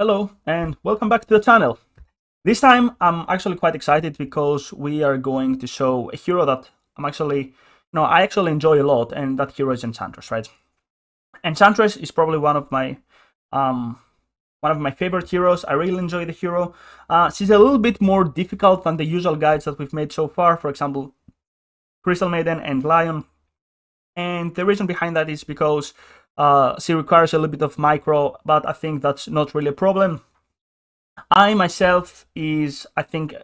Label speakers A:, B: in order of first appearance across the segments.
A: Hello and welcome back to the channel. This time I'm actually quite excited because we are going to show a hero that I'm actually, no, I actually enjoy a lot and that hero is Enchantress, right? Enchantress is probably one of my, um, one of my favorite heroes. I really enjoy the hero. Uh, she's a little bit more difficult than the usual guides that we've made so far. For example, Crystal Maiden and Lion. And the reason behind that is because uh, she requires a little bit of micro, but I think that's not really a problem. I myself is, I think,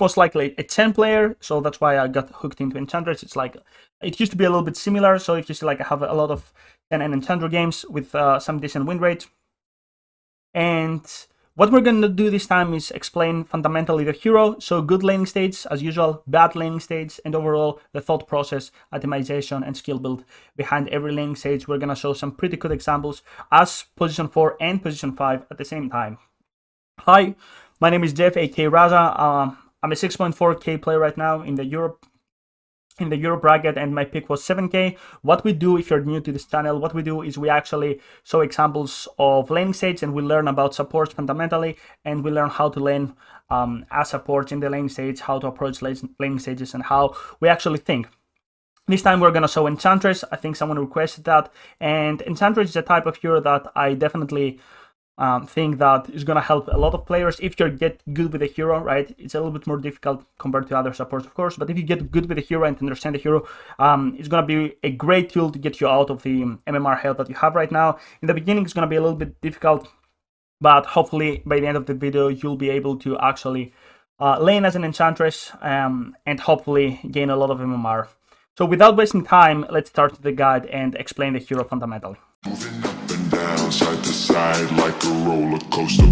A: most likely a Chen player, so that's why I got hooked into Enchantress. It's like, it used to be a little bit similar, so if you see, like, I have a lot of Chen and Enchantress games with uh, some decent win rate. And what we're going to do this time is explain fundamentally the hero, so good laning states as usual, bad laning states, and overall the thought process, itemization, and skill build behind every laning stage. We're going to show some pretty good examples as position 4 and position 5 at the same time. Hi, my name is Jeff, aka Raza. Uh, I'm a 6.4k player right now in the Europe in the Euro bracket and my pick was 7k. What we do if you're new to this channel, what we do is we actually show examples of laning states and we learn about supports fundamentally and we learn how to lane um, as supports in the laning stage, how to approach laning stages and how we actually think. This time we're gonna show Enchantress. I think someone requested that and Enchantress is a type of hero that I definitely um, thing that is going to help a lot of players if you get good with a hero, right? It's a little bit more difficult compared to other supports, of course, but if you get good with a hero and understand the hero, um, it's going to be a great tool to get you out of the MMR hell that you have right now. In the beginning, it's going to be a little bit difficult, but hopefully by the end of the video, you'll be able to actually uh, lane as an enchantress um, and hopefully gain a lot of MMR. So without wasting time, let's start the guide and explain the hero fundamentally down side to side like a roller coaster.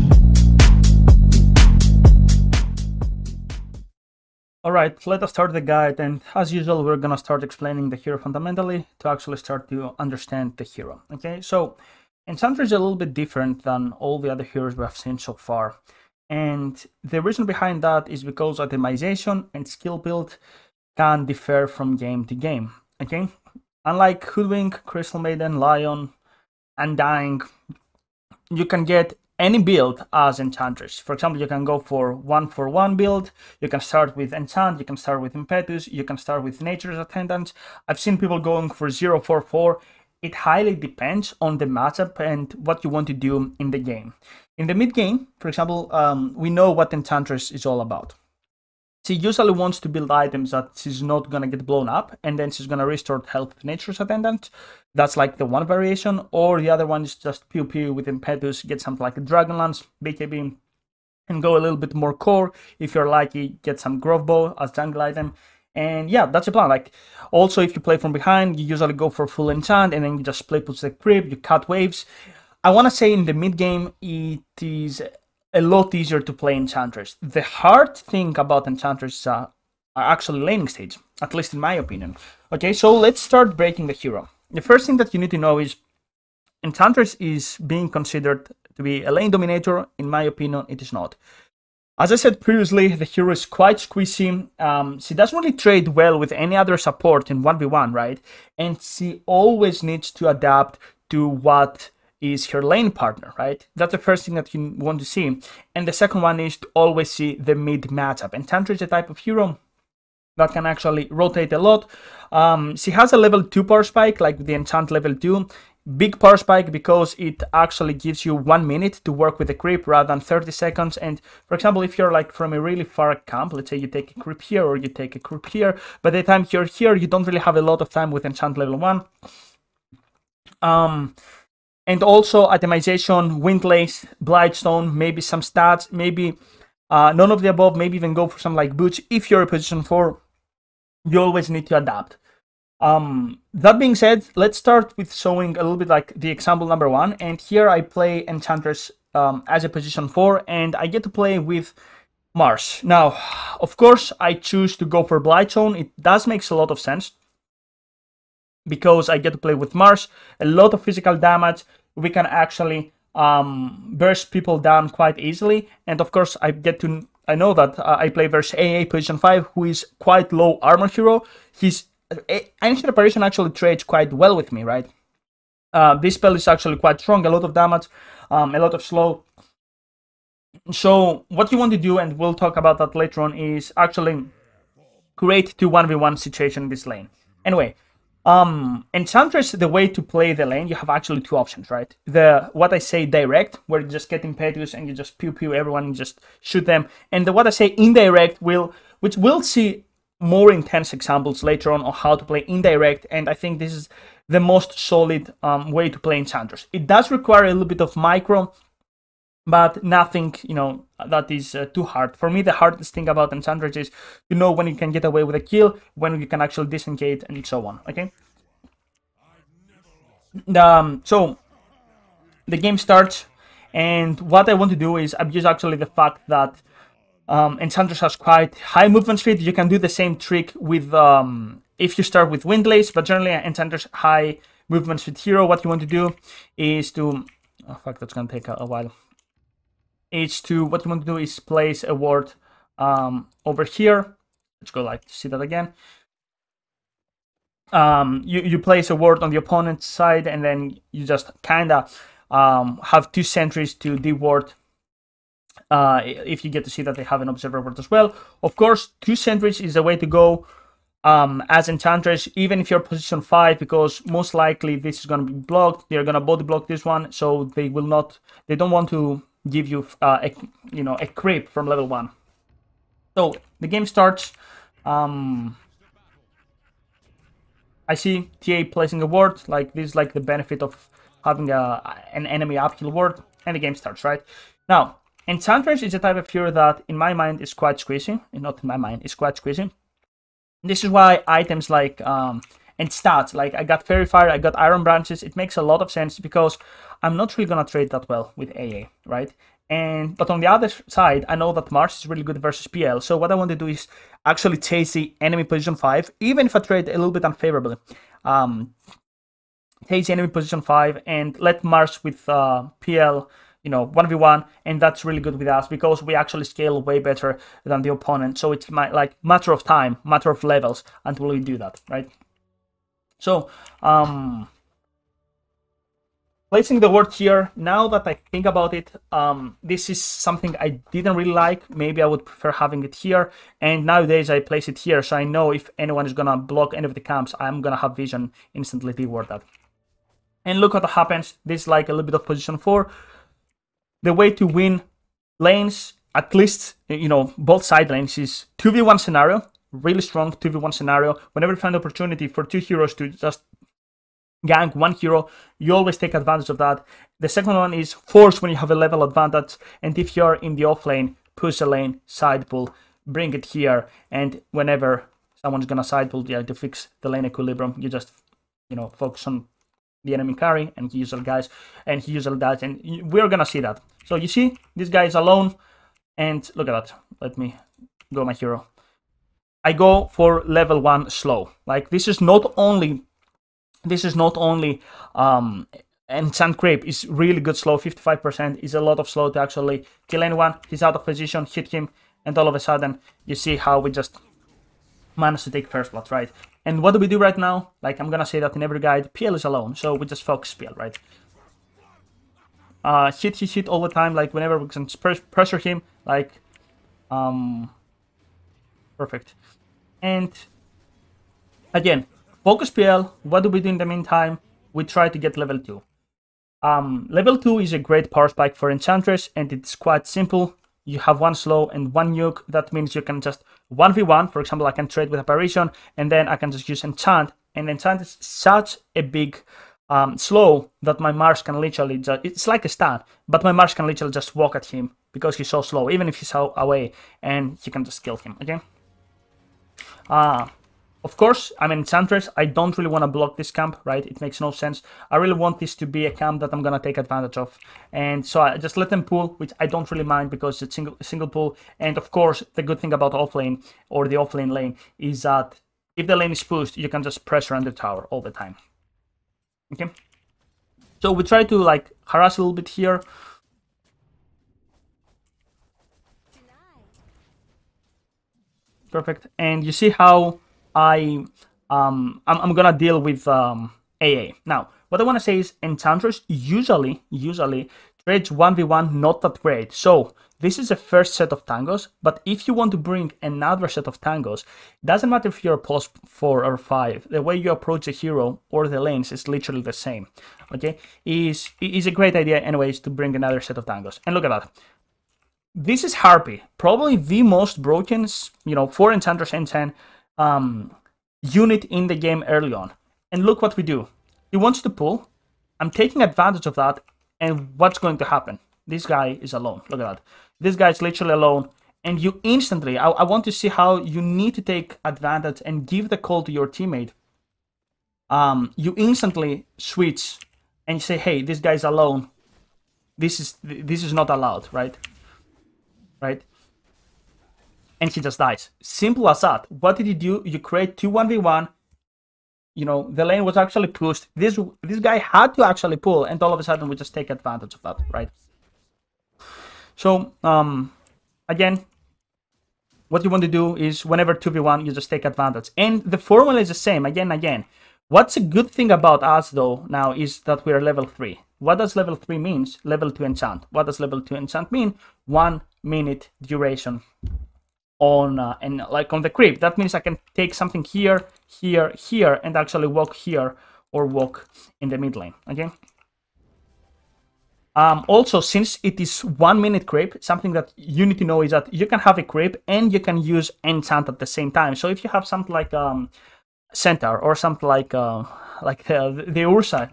A: Alright, let us start the guide and as usual we're gonna start explaining the hero fundamentally to actually start to understand the hero. Okay, so Enchantress is a little bit different than all the other heroes we have seen so far. And the reason behind that is because itemization and skill build can differ from game to game. Okay, unlike Hoodwink, Crystal Maiden, Lion, Undying, you can get any build as Enchantress. For example, you can go for one for one build, you can start with Enchant, you can start with Impetus, you can start with Nature's Attendant. I've seen people going for 0 4 4. It highly depends on the matchup and what you want to do in the game. In the mid game, for example, um, we know what Enchantress is all about she usually wants to build items that she's not gonna get blown up, and then she's gonna restore health with Nature's Attendant. That's like the one variation, or the other one is just pew pew with Impetus, get something like a Dragonlance, BKB, and go a little bit more core. If you're lucky, get some Grove Bow as jungle item. And yeah, that's the plan. Like, also, if you play from behind, you usually go for full enchant, and then you just play push the creep, you cut waves. I want to say in the mid game, it is a lot easier to play Enchantress. The hard thing about Enchantress uh, are actually laning stage, at least in my opinion. Okay, so let's start breaking the hero. The first thing that you need to know is Enchantress is being considered to be a lane dominator. In my opinion, it is not. As I said previously, the hero is quite squishy. Um, she doesn't really trade well with any other support in 1v1, right? And she always needs to adapt to what is her lane partner, right? That's the first thing that you want to see. And the second one is to always see the mid matchup. Enchantress is a type of hero that can actually rotate a lot. Um, she has a level 2 power spike, like the enchant level 2. Big power spike because it actually gives you one minute to work with the creep rather than 30 seconds. And for example, if you're like from a really far camp, let's say you take a creep here or you take a creep here, by the time you're here, you don't really have a lot of time with enchant level 1. Um, and also itemization, Windlace, Blightstone, maybe some stats, maybe uh, none of the above, maybe even go for some like boots. If you're a position 4, you always need to adapt. Um, that being said, let's start with showing a little bit like the example number one. And here I play Enchantress um, as a position 4 and I get to play with Mars. Now, of course, I choose to go for Blightstone. It does makes a lot of sense because I get to play with Mars, a lot of physical damage. We can actually um, burst people down quite easily. And of course, I get to I know that uh, I play versus AA position 5, who is quite low armor hero. His uh, Ancient Apparition actually trades quite well with me, right? Uh, this spell is actually quite strong, a lot of damage, um, a lot of slow. so what you want to do, and we'll talk about that later on, is actually create two 1v1 situation in this lane. Anyway, um, Enchantress, the way to play the lane, you have actually two options, right? The what I say direct, where you just get Impetus and you just pew pew everyone and just shoot them, and the what I say indirect will, which we'll see more intense examples later on on how to play indirect, and I think this is the most solid um, way to play Enchantress. It does require a little bit of micro, but nothing, you know, that is uh, too hard. For me, the hardest thing about Enchantress is you know when you can get away with a kill, when you can actually disengage, and so on, okay? Um, so, the game starts, and what I want to do is abuse actually the fact that um, Enchantress has quite high movement speed. You can do the same trick with um, if you start with Windlace, but generally Enchantress high movement speed hero. What you want to do is to... Oh, fuck, that's gonna take a, a while h2, what you want to do is place a ward um, over here. Let's go like see that again. Um, you, you place a ward on the opponent's side and then you just kind of um, have two sentries to deward uh, if you get to see that they have an observer ward as well. Of course, two sentries is the way to go um, as Enchantress, even if you're position 5, because most likely this is going to be blocked. They're going to body block this one, so they will not, they don't want to give you uh, a you know a creep from level one. So the game starts. Um, I see TA placing a ward. Like this is like the benefit of having a an enemy uphill ward, and the game starts right now. Enchantress is a type of hero that, in my mind, is quite squeezy. Not in my mind, is quite squeezy. This is why items like um, and stats like I got Faerie Fire, I got Iron Branches. It makes a lot of sense because I'm not really gonna trade that well with AA, right? And but on the other side, I know that Mars is really good versus PL. So what I want to do is actually chase the enemy position five, even if I trade a little bit unfavorably. Um, chase the enemy position five and let Mars with uh, PL, you know, one v one, and that's really good with us because we actually scale way better than the opponent. So it's my like matter of time, matter of levels until we do that, right? So um placing the ward here, now that I think about it, um, this is something I didn't really like. Maybe I would prefer having it here. And nowadays I place it here, so I know if anyone is gonna block any of the camps, I'm gonna have vision instantly reward that. And look what happens. This is like a little bit of position 4. The way to win lanes, at least, you know, both side lanes is 2v1 scenario. Really strong 2v1 scenario. Whenever you find opportunity for two heroes to just gank one hero, you always take advantage of that. The second one is force when you have a level advantage, and if you're in the off lane, push a lane, side pull, bring it here, and whenever someone's gonna side pull yeah, to fix the lane equilibrium, you just you know focus on the enemy carry and he usually guys and he usually dies and we're gonna see that. So you see, this guy is alone, and look at that. Let me go my hero. I go for level one slow. Like this is not only this is not only um, Enchant Creep is really good slow, 55% is a lot of slow to actually kill anyone. He's out of position, hit him, and all of a sudden you see how we just managed to take first blood, right? And what do we do right now? Like I'm gonna say that in every guide, PL is alone, so we just focus PL, right? Uh, hit, hit, hit all the time, like whenever we can pressure him, like, um, perfect. And again, Focus PL, what do we do in the meantime? We try to get level 2. Um, level 2 is a great power spike for Enchantress and it's quite simple. You have one slow and one nuke. That means you can just 1v1. For example, I can trade with Apparition and then I can just use Enchant. And Enchant is such a big um, slow that my Mars can literally just, it's like a stun, but my Mars can literally just walk at him because he's so slow, even if he's away, and he can just kill him, okay? Uh, of course, I'm an Enchantress. I don't really want to block this camp, right? It makes no sense. I really want this to be a camp that I'm going to take advantage of. And so I just let them pull, which I don't really mind because it's single single pull. And of course, the good thing about offlane or the offlane lane is that if the lane is pushed, you can just pressure on the tower all the time. Okay? So we try to like harass a little bit here. Perfect. And you see how I um I'm, I'm gonna deal with um AA. Now, what I want to say is Enchantress usually usually trades 1v1 not that great. So this is the first set of tangos, but if you want to bring another set of tangos, doesn't matter if you're post plus 4 or 5, the way you approach the hero or the lanes is literally the same, okay? Is is a great idea anyways to bring another set of tangos. And look at that. This is Harpy, probably the most broken, you know, 4 Enchantress N10 um, unit in the game early on. And look what we do. He wants to pull. I'm taking advantage of that and what's going to happen? This guy is alone. Look at that. This guy is literally alone. And you instantly, I, I want to see how you need to take advantage and give the call to your teammate. Um, you instantly switch and say, hey, this guy's alone. This is this is not allowed, right? Right? And he just dies. Simple as that. What did you do? You create two 1v1 you know the lane was actually pushed. This this guy had to actually pull and all of a sudden we just take advantage of that right? So um again what you want to do is whenever 2v1 you just take advantage. And the formula is the same again again. What's a good thing about us though now is that we are level 3 what does level 3 means? Level 2 enchant. What does level 2 enchant mean? One minute duration on uh, and like on the creep that means i can take something here here here and actually walk here or walk in the mid lane okay? Um, also since it is one minute creep something that you need to know is that you can have a creep and you can use enchant at the same time. So if you have something like um centaur or something like uh like the ursa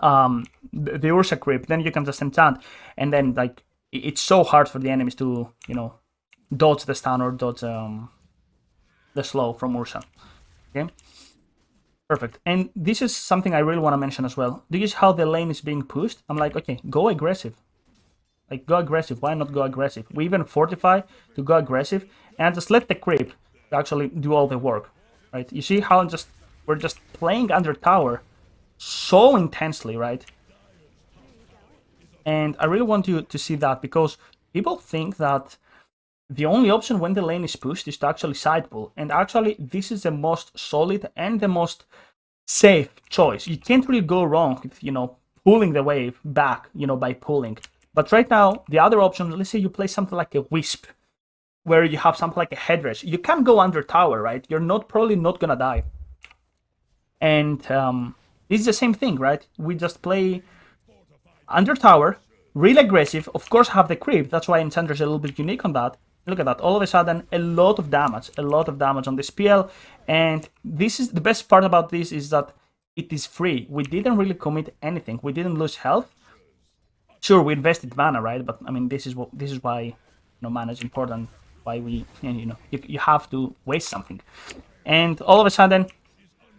A: um the, the ursa creep then you can just enchant. And then like it's so hard for the enemies to you know dodge the stun or dodge um, the slow from Ursa. Okay, perfect. And this is something I really want to mention as well. Do you see how the lane is being pushed? I'm like, okay, go aggressive. Like, go aggressive. Why not go aggressive? We even fortify to go aggressive and just let the creep actually do all the work, right? You see how just we're just playing under tower so intensely, right? And I really want you to see that because people think that the only option when the lane is pushed is to actually side pull, and actually this is the most solid and the most safe choice. You can't really go wrong with, you know, pulling the wave back, you know, by pulling. But right now, the other option, let's say you play something like a Wisp, where you have something like a headrest. You can go under tower, right? You're not probably not gonna die. And um, is the same thing, right? We just play under tower, real aggressive, of course have the creep, that's why Enchanter is a little bit unique on that, Look at that, all of a sudden, a lot of damage, a lot of damage on this PL. And this is the best part about this is that it is free. We didn't really commit anything. We didn't lose health. Sure, we invested mana, right? But I mean, this is what this is why you know mana is important. Why we you know you, you have to waste something. And all of a sudden,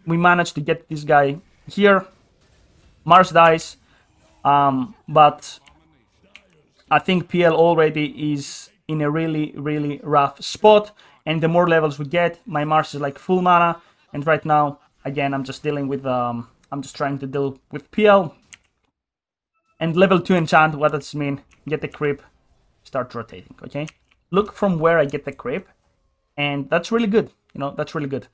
A: we managed to get this guy here. Mars dies, um, but I think PL already is in a really, really rough spot. And the more levels we get, my Mars is like full mana. And right now, again, I'm just dealing with, um, I'm just trying to deal with PL. And level 2 enchant, what does this mean? Get the creep, start rotating, okay? Look from where I get the creep. And that's really good, you know, that's really good.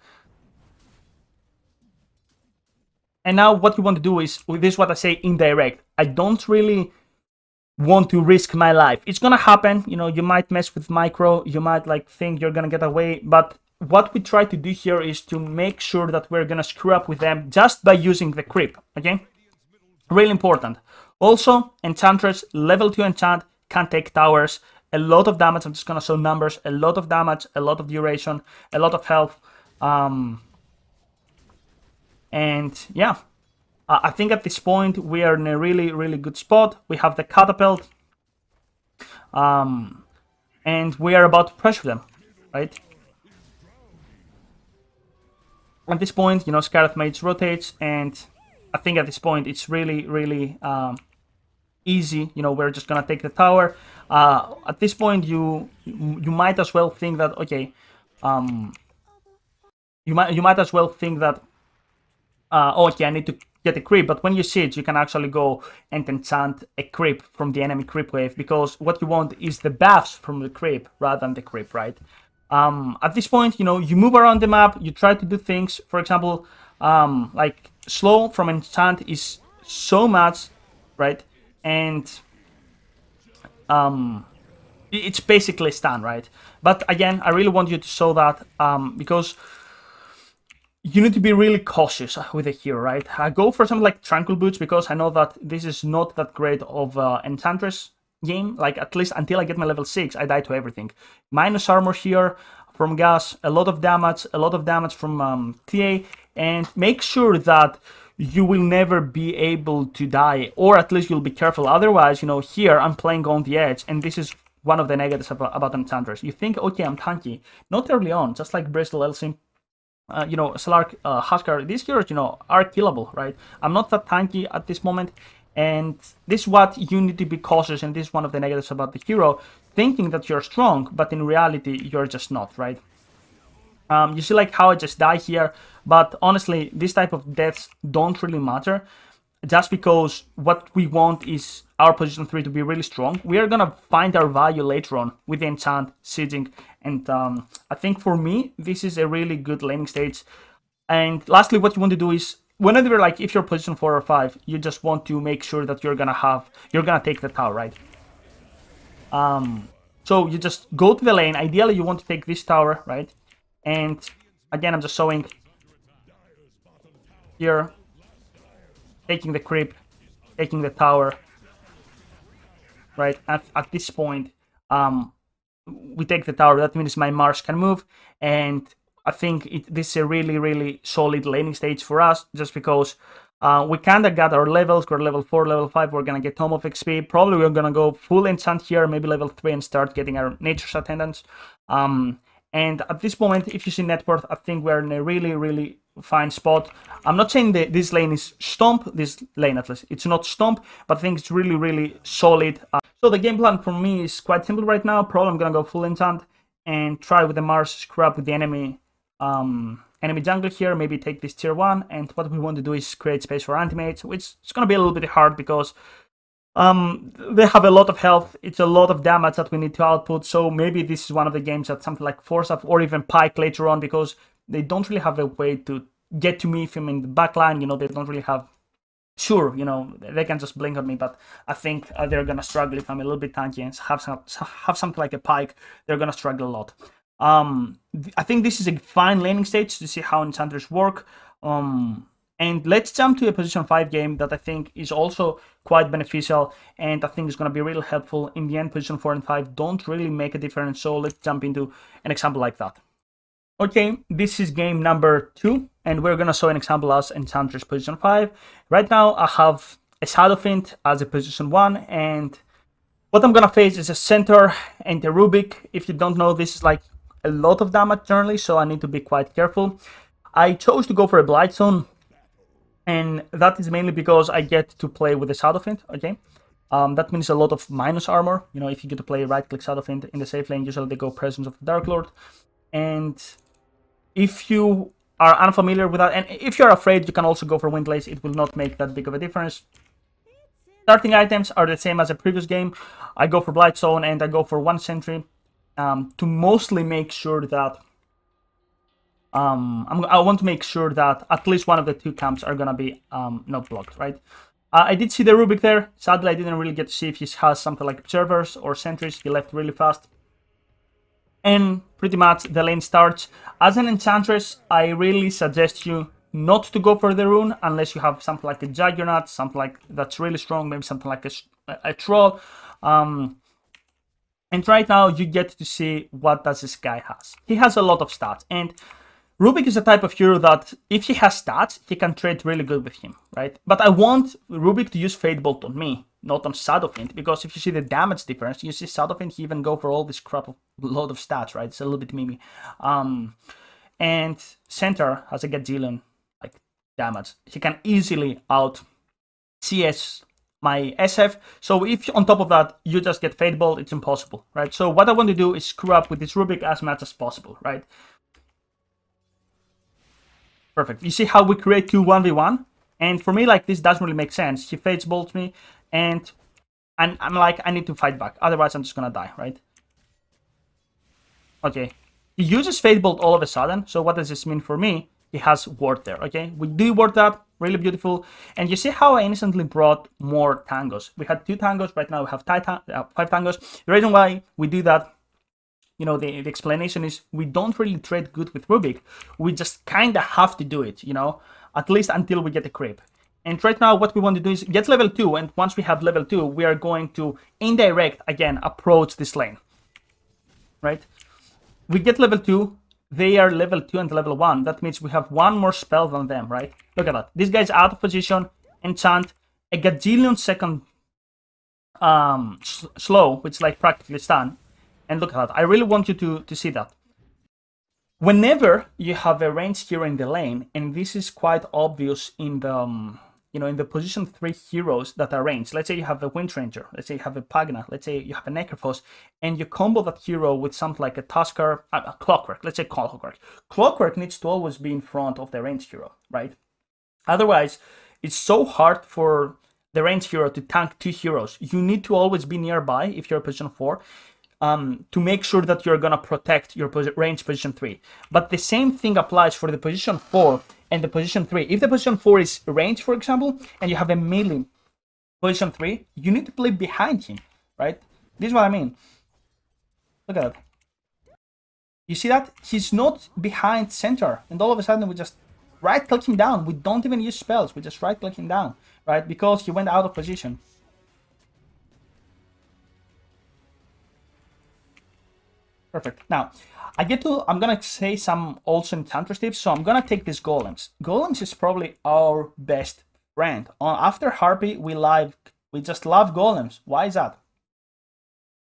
A: And now what you want to do is, this is what I say indirect. I don't really want to risk my life. It's gonna happen, you know, you might mess with micro, you might like think you're gonna get away, but what we try to do here is to make sure that we're gonna screw up with them just by using the creep, okay? Really important. Also, Enchantress, level 2 enchant, can take towers, a lot of damage, I'm just gonna show numbers, a lot of damage, a lot of duration, a lot of health, um, and yeah, uh, I think at this point we are in a really, really good spot. We have the catapult. Um, and we are about to pressure them, right? At this point, you know, Skywrath Mage rotates, and I think at this point it's really, really um, easy. You know, we're just gonna take the tower. Uh, at this point, you you might as well think that okay, um, you might you might as well think that uh, oh, okay, I need to get a creep, but when you see it, you can actually go and enchant a creep from the enemy creep wave, because what you want is the buffs from the creep rather than the creep, right? Um, at this point, you know, you move around the map, you try to do things, for example, um, like slow from enchant is so much, right? And um, it's basically stun, right? But again, I really want you to show that um, because you need to be really cautious with a hero, right? I go for something like Tranquil Boots because I know that this is not that great of uh, Enchantress game. Like, at least until I get my level 6, I die to everything. Minus armor here from Gas, a lot of damage, a lot of damage from um, TA, and make sure that you will never be able to die, or at least you'll be careful. Otherwise, you know, here I'm playing on the edge, and this is one of the negatives about, about Enchantress. You think, okay, I'm tanky. Not early on, just like Bristle, LC, uh, you know, Slark, uh, Huskar, these heroes, you know, are killable, right? I'm not that tanky at this moment, and this is what you need to be cautious, and this is one of the negatives about the hero, thinking that you're strong, but in reality, you're just not, right? Um, you see like how I just die here, but honestly, this type of deaths don't really matter just because what we want is our position 3 to be really strong. We are gonna find our value later on with the enchant, sieging, and um, I think for me, this is a really good laning stage. And lastly, what you want to do is, whenever like, if you're position 4 or 5, you just want to make sure that you're gonna have, you're gonna take the tower, right? Um, so you just go to the lane, ideally you want to take this tower, right? And again, I'm just showing here, taking the creep, taking the tower, right? At, at this point, um, we take the tower. That means my Mars can move, and I think it, this is a really, really solid laning stage for us, just because uh, we kind of got our levels. We're level 4, level 5. We're going to get Tome of XP. Probably we're going to go full enchant here, maybe level 3, and start getting our Nature's Attendants. Um, and at this moment, if you see net worth, I think we're in a really, really fine spot. I'm not saying that this lane is stomp, this lane at least. It's not stomp, but I think it's really, really solid. Uh, so the game plan for me is quite simple right now. Probably I'm gonna go full enchant and try with the Mars scrub with the enemy um, enemy jungle here, maybe take this tier 1, and what we want to do is create space for antimates, which is gonna be a little bit hard because um, they have a lot of health. It's a lot of damage that we need to output. So maybe this is one of the games that something like Force Staff or even Pike later on because they don't really have a way to get to me from in the backline. You know, they don't really have. Sure, you know they can just blink on me, but I think uh, they're gonna struggle if I'm a little bit tanky and have some, have something like a pike. They're gonna struggle a lot. Um, I think this is a fine laning stage to see how enchanters work. Um, and let's jump to a position 5 game that I think is also quite beneficial and I think is going to be really helpful. In the end, position 4 and 5 don't really make a difference, so let's jump into an example like that. Okay, this is game number 2 and we're to show an example as Enchantress position 5. Right now I have a Shadow Fiend as a position 1 and what I'm to face is a Centaur and a Rubick. If you don't know, this is like a lot of damage generally, so I need to be quite careful. I chose to go for a Blightstone and that is mainly because I get to play with the Shadow Fiend, okay? Um, that means a lot of minus armor. You know, if you get to play right-click Shadow Fiend in the safe lane, usually they go Presence of the Dark Lord. And if you are unfamiliar with that, and if you're afraid, you can also go for Windlace. It will not make that big of a difference. Starting items are the same as the previous game. I go for Blightstone and I go for one Sentry um, to mostly make sure that um, i want to make sure that at least one of the two camps are gonna be um, not blocked, right? Uh, I did see the Rubick there. Sadly, I didn't really get to see if he has something like observers or sentries. He left really fast. And pretty much the lane starts. As an enchantress, I really suggest you not to go for the rune unless you have something like a Juggernaut, something like that's really strong, maybe something like a, a troll. Um, and right now you get to see what does this guy has. He has a lot of stats and Rubick is a type of hero that if he has stats, he can trade really good with him, right? But I want Rubick to use Fade Bolt on me, not on Shadowfiend, because if you see the damage difference, you see Shadowfiend, he even go for all this crap of load of stats, right? It's a little bit mimi. Um, and Centaur has a gazillion like damage. He can easily out CS my SF. So if on top of that you just get Fade Bolt, it's impossible, right? So what I want to do is screw up with this Rubick as much as possible, right? Perfect. You see how we create two 1v1? And for me, like, this doesn't really make sense. He fades bolts me, and, and I'm like, I need to fight back. Otherwise, I'm just gonna die, right? Okay. He uses Fade Bolt all of a sudden, so what does this mean for me? He has ward there, okay? We do ward that, really beautiful. And you see how I instantly brought more tangos. We had two tangos, right now we have uh, five tangos. The reason why we do that, you know, the, the explanation is we don't really trade good with Rubick. We just kind of have to do it, you know, at least until we get the creep. And right now what we want to do is get level 2 and once we have level 2 we are going to indirect again approach this lane. Right? We get level 2, they are level 2 and level 1. That means we have one more spell than them, right? Look at that. This guy's out of position, enchant, a gajillion second um, slow, which is like practically stun. And look at that. I really want you to, to see that. Whenever you have a range here in the lane, and this is quite obvious in the um, you know, in the position three heroes that are ranged, let's say you have a Wind Ranger, let's say you have a Pugna, let's say you have a Necrophos, and you combo that hero with something like a Tusker, uh, a Clockwork, let's say Clockwork. Clockwork needs to always be in front of the ranged hero, right? Otherwise, it's so hard for the ranged hero to tank two heroes. You need to always be nearby if you're position four. Um, to make sure that you're gonna protect your range position three. But the same thing applies for the position four and the position 3. If the position 4 is range, for example, and you have a melee position 3, you need to play behind him, right? This is what I mean. Look at that. You see that? He's not behind Centaur, and all of a sudden we just right-click him down. We don't even use spells, we just right-click him down, right? Because he went out of position. Perfect. Now, I get to, I'm gonna say some also enchantress tips, so I'm gonna take these golems. Golems is probably our best friend. On After Harpy, we live, we just love golems. Why is that?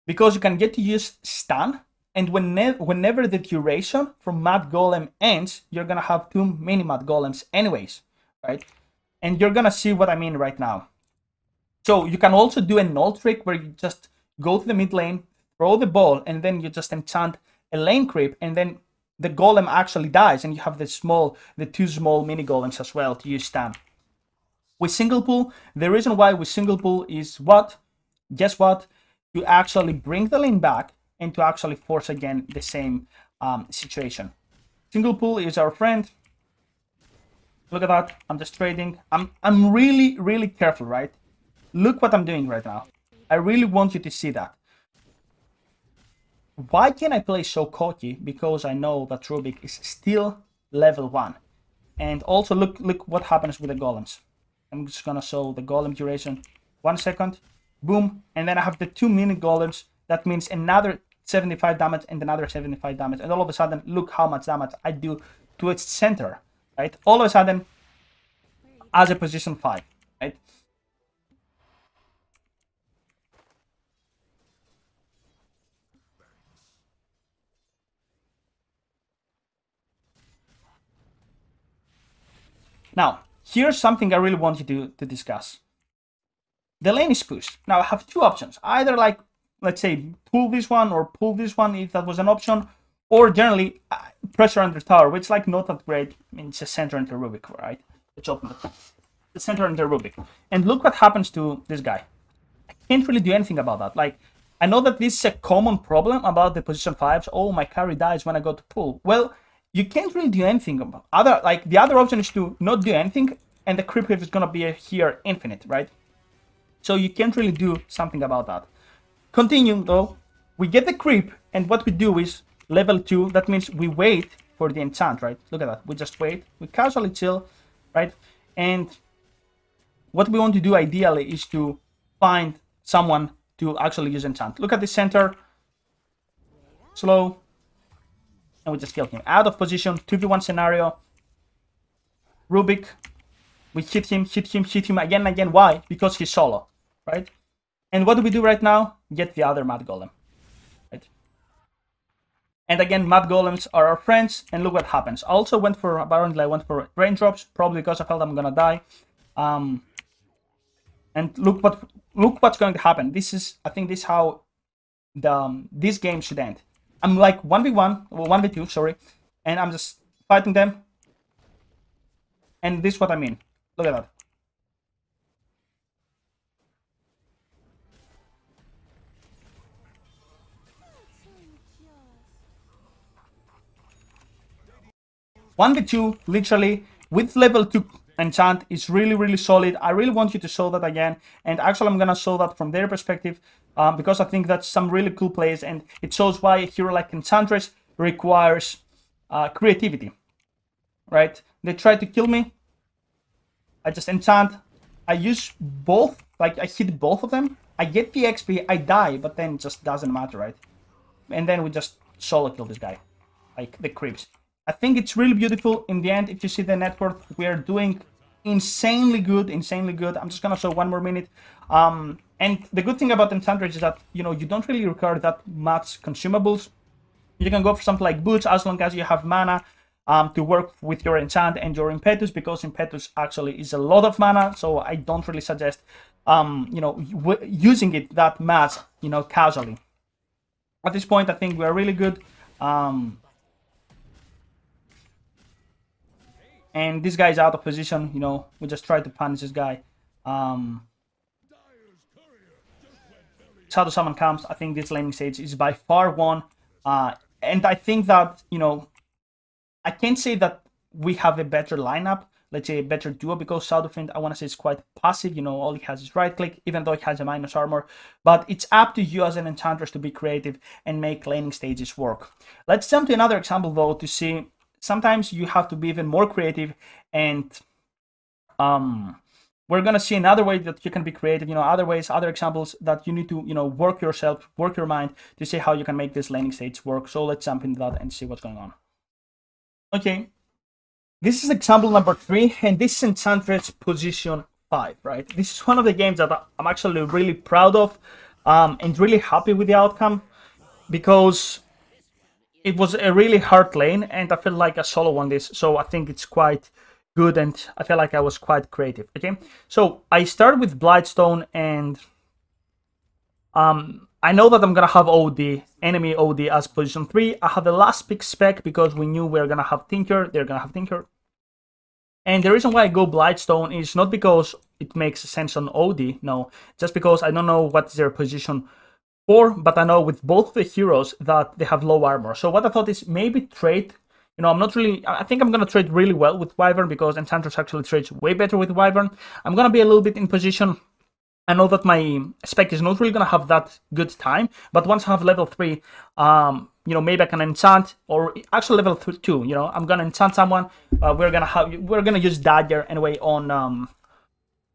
A: Because you can get to use stun, and whenever, whenever the duration from Mad Golem ends, you're gonna have two mini Mad Golems anyways, right? And you're gonna see what I mean right now. So you can also do a null trick where you just go to the mid lane, throw the ball, and then you just enchant a lane creep, and then the golem actually dies, and you have the small, the two small mini golems as well to use stun. With single pull, the reason why with single pull is what? Guess what? To actually bring the lane back and to actually force again the same um, situation. Single pull is our friend. Look at that. I'm just trading. I'm I'm really really careful, right? Look what I'm doing right now. I really want you to see that. Why can I play so cocky? Because I know that Rubick is still level 1. And also look look what happens with the golems. I'm just gonna show the golem duration. One second. Boom. And then I have the two mini golems. That means another 75 damage and another 75 damage. And all of a sudden, look how much damage I do to its Centaur. Right? All of a sudden, as a position 5. Right? Now, here's something I really want you to, to discuss. The lane is pushed. Now, I have two options. Either like, let's say, pull this one or pull this one if that was an option, or generally uh, pressure under tower, which like not that great. I mean, it's a Centaur into Rubick, right? Let's open the, Centaur into Rubick. And look what happens to this guy. I can't really do anything about that. Like, I know that this is a common problem about the position 5s. Oh, my carry dies when I go to pull. Well, you can't really do anything about other like the other option is to not do anything and the creep wave is gonna be here infinite right? So you can't really do something about that. Continue though. We get the creep and what we do is level 2 that means we wait for the enchant right? Look at that. We just wait. We casually chill right? And what we want to do ideally is to find someone to actually use enchant. Look at the Centaur. Slow and we just kill him. Out of position, 2v1 scenario. Rubick, we hit him, hit him, hit him again and again. Why? Because he's solo, right? And what do we do right now? Get the other Mad Golem, right? And again, Mad Golems are our friends, and look what happens. I also went for, apparently I went for raindrops, probably because I felt I'm gonna die. Um, and look what look what's going to happen. This is, I think this is how the, um, this game should end. I'm like 1v1, well, 1v2, sorry, and I'm just fighting them. And this is what I mean. Look at that. One v two, literally with level two enchant is really, really solid. I really want you to show that again. And actually, I'm going to show that from their perspective um, because I think that's some really cool plays. And it shows why a hero like Enchantress requires uh, creativity, right? They try to kill me. I just enchant. I use both, like I hit both of them. I get the XP, I die, but then it just doesn't matter, right? And then we just solo kill this guy, like the creeps. I think it's really beautiful. In the end, if you see the net worth, we are doing insanely good, insanely good. I'm just gonna show one more minute. Um, and the good thing about Enchantress is that, you know, you don't really require that much consumables. You can go for something like Boots as long as you have mana um, to work with your enchant and your impetus because impetus actually is a lot of mana. So I don't really suggest, um, you know, using it that much, you know, casually. At this point, I think we are really good. Um, And this guy is out of position, you know, we just try to punish this guy. Um, Shadow Summon comes, I think this laning stage is by far one. Uh, and I think that, you know, I can't say that we have a better lineup, let's say a better duo, because Shadowfiend, I want to say, is quite passive. You know, all he has is right click, even though it has a minus armor. But it's up to you as an enchantress to be creative and make laning stages work. Let's jump to another example, though, to see sometimes you have to be even more creative and um, we're gonna see another way that you can be creative you know other ways other examples that you need to you know work yourself work your mind to see how you can make this landing stage work. So let's jump into that and see what's going on. Okay. This is example number three and this is enchantress position five right? This is one of the games that i'm actually really proud of um, and really happy with the outcome because it was a really hard lane, and I feel like a solo on this, so I think it's quite good, and I feel like I was quite creative. Okay, so I start with Blightstone, and um, I know that I'm gonna have OD, enemy OD as position three. I have the last pick spec because we knew we are gonna have Tinker. They're gonna have Tinker. And the reason why I go Blightstone is not because it makes sense on OD, no, just because I don't know what is their position Four, but I know with both the heroes that they have low armor. So what I thought is maybe trade. You know, I'm not really. I think I'm gonna trade really well with Wyvern because Enchantress actually trades way better with Wyvern. I'm gonna be a little bit in position. I know that my spec is not really gonna have that good time, but once I have level three, um, you know, maybe I can enchant or actually level two. You know, I'm gonna enchant someone. Uh, we're gonna have we're gonna use dagger anyway on um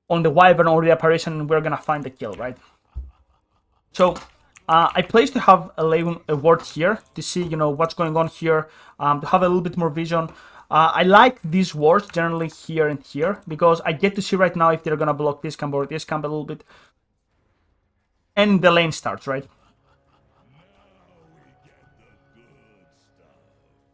A: on the wyvern or the apparition. We're gonna find the kill, right? So uh, I place to have a, a ward here to see, you know, what's going on here, um, to have a little bit more vision. Uh, I like these wards generally here and here because I get to see right now if they're gonna block this camp or this camp a little bit. And the lane starts, right?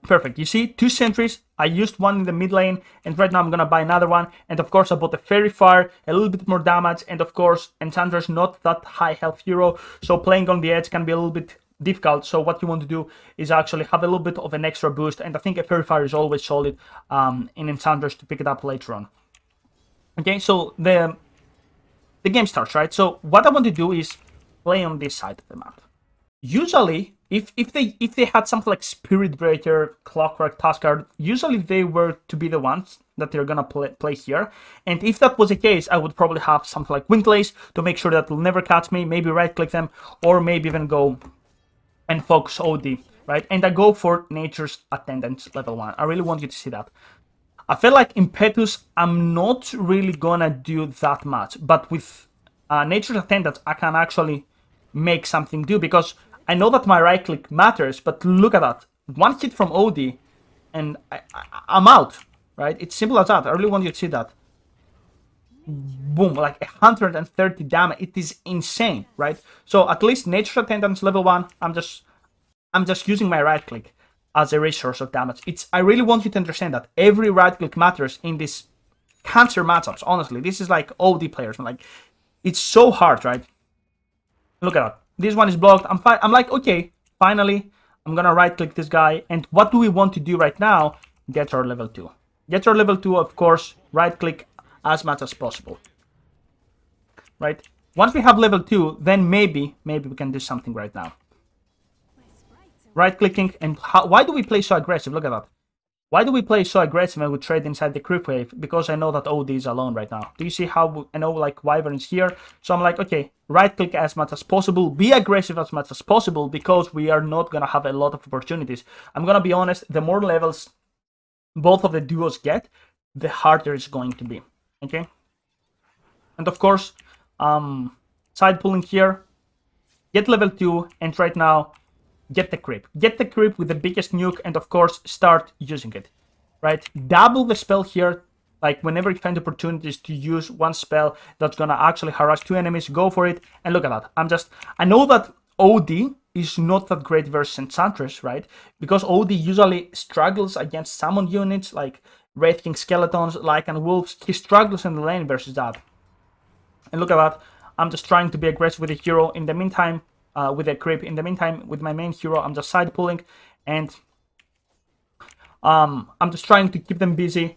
A: Perfect. You see, two sentries. I used one in the mid lane, and right now I'm gonna buy another one. And of course, I bought the Faerie Fire, a little bit more damage, and of course, Enchantress not that high health hero, so playing on the edge can be a little bit difficult. So what you want to do is actually have a little bit of an extra boost, and I think a Faerie Fire is always solid um, in Enchantress to pick it up later on. Okay, so the the game starts, right? So what I want to do is play on this side of the map. Usually, if if they if they had something like Spirit Breaker, Clockwork, Tuskar, usually they were to be the ones that they're gonna play, play here. And if that was the case, I would probably have something like Windlace to make sure that they'll never catch me. Maybe right click them, or maybe even go and focus OD, right? And I go for Nature's Attendant level one. I really want you to see that. I feel like Impetus, I'm not really gonna do that much, but with uh, Nature's Attendant, I can actually make something do because I know that my right click matters, but look at that. One hit from OD and I, am out, right? It's simple as that. I really want you to see that. Boom, like 130 damage. It is insane, right? So at least Nature's Attendance level 1, I'm just I'm just using my right click as a resource of damage. It's I really want you to understand that every right click matters in this cancer matchups, honestly. This is like OD players. Like it's so hard, right? Look at that. This one is blocked. I'm fine. I'm like, okay, finally, I'm gonna right click this guy. And what do we want to do right now? Get our level 2. Get our level 2, of course, right click as much as possible. Right? Once we have level 2, then maybe, maybe we can do something right now. Right clicking, and how, why do we play so aggressive? Look at that. Why do we play so aggressive and we trade inside the creep wave? Because I know that OD is alone right now. Do you see how I know like Wyvern is here? So I'm like, okay, right click as much as possible, be aggressive as much as possible because we are not gonna have a lot of opportunities. I'm gonna be honest, the more levels both of the duos get, the harder it's going to be. Okay? And of course, um, side pulling here, get level 2, and right now get the creep. Get the creep with the biggest nuke and of course start using it, right? Double the spell here, like whenever you find opportunities to use one spell that's gonna actually harass two enemies, go for it. And look at that, I'm just, I know that OD is not that great versus Enchantress, right? Because OD usually struggles against summon units like Wraith King Skeletons, Lycan Wolves. He struggles in the lane versus that. And look at that, I'm just trying to be aggressive with the hero. In the meantime, uh, with a creep. In the meantime, with my main hero, I'm just side pulling and um, I'm just trying to keep them busy.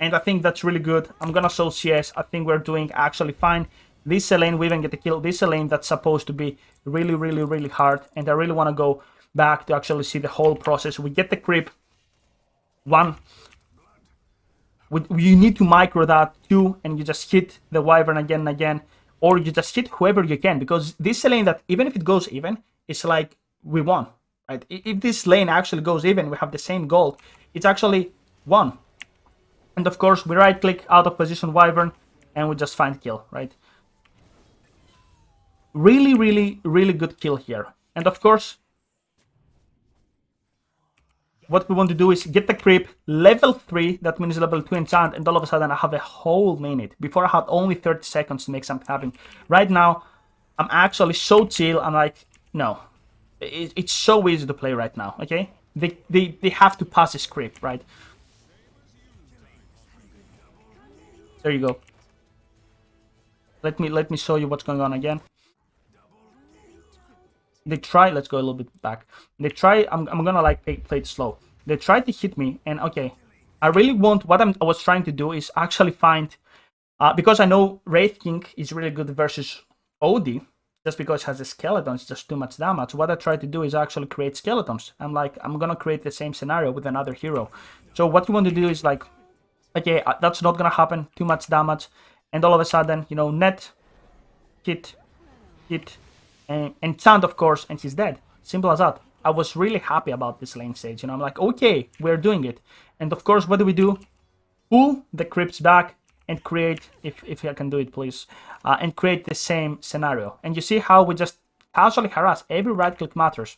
A: And I think that's really good. I'm gonna show CS. I think we're doing actually fine. This lane, we even get the kill. This lane that's supposed to be really, really, really hard. And I really want to go back to actually see the whole process. We get the creep. One. We, you need to micro that. Two. And you just hit the wyvern again and again or you just hit whoever you can because this lane that even if it goes even, it's like we won, right? If this lane actually goes even, we have the same gold. It's actually won. And of course, we right click out of position Wyvern and we just find kill, right? Really, really, really good kill here. And of course, what we want to do is get the creep level 3, that means level 2 enchant, and all of a sudden I have a whole minute. Before I had only 30 seconds to make something happen. Right now, I'm actually so chill, I'm like, no. It, it's so easy to play right now, okay? They, they, they have to pass this creep, right? There you go. Let me let me show you what's going on again. They try, let's go a little bit back. They try, I'm, I'm gonna like play, play it slow. They tried to hit me and okay, I really want, what I'm, I was trying to do is actually find, uh, because I know Wraith King is really good versus OD, just because it has a skeleton, it's just too much damage. What I try to do is actually create skeletons. I'm like, I'm gonna create the same scenario with another hero. So what you want to do is like, okay, uh, that's not gonna happen, too much damage. And all of a sudden, you know, net, hit, hit, and, and of course, and he's dead. Simple as that. I was really happy about this lane stage. You know, I'm like, okay, we're doing it. And of course, what do we do? Pull the crypts back and create, if, if I can do it, please, uh, and create the same scenario. And you see how we just casually harass. Every right click matters.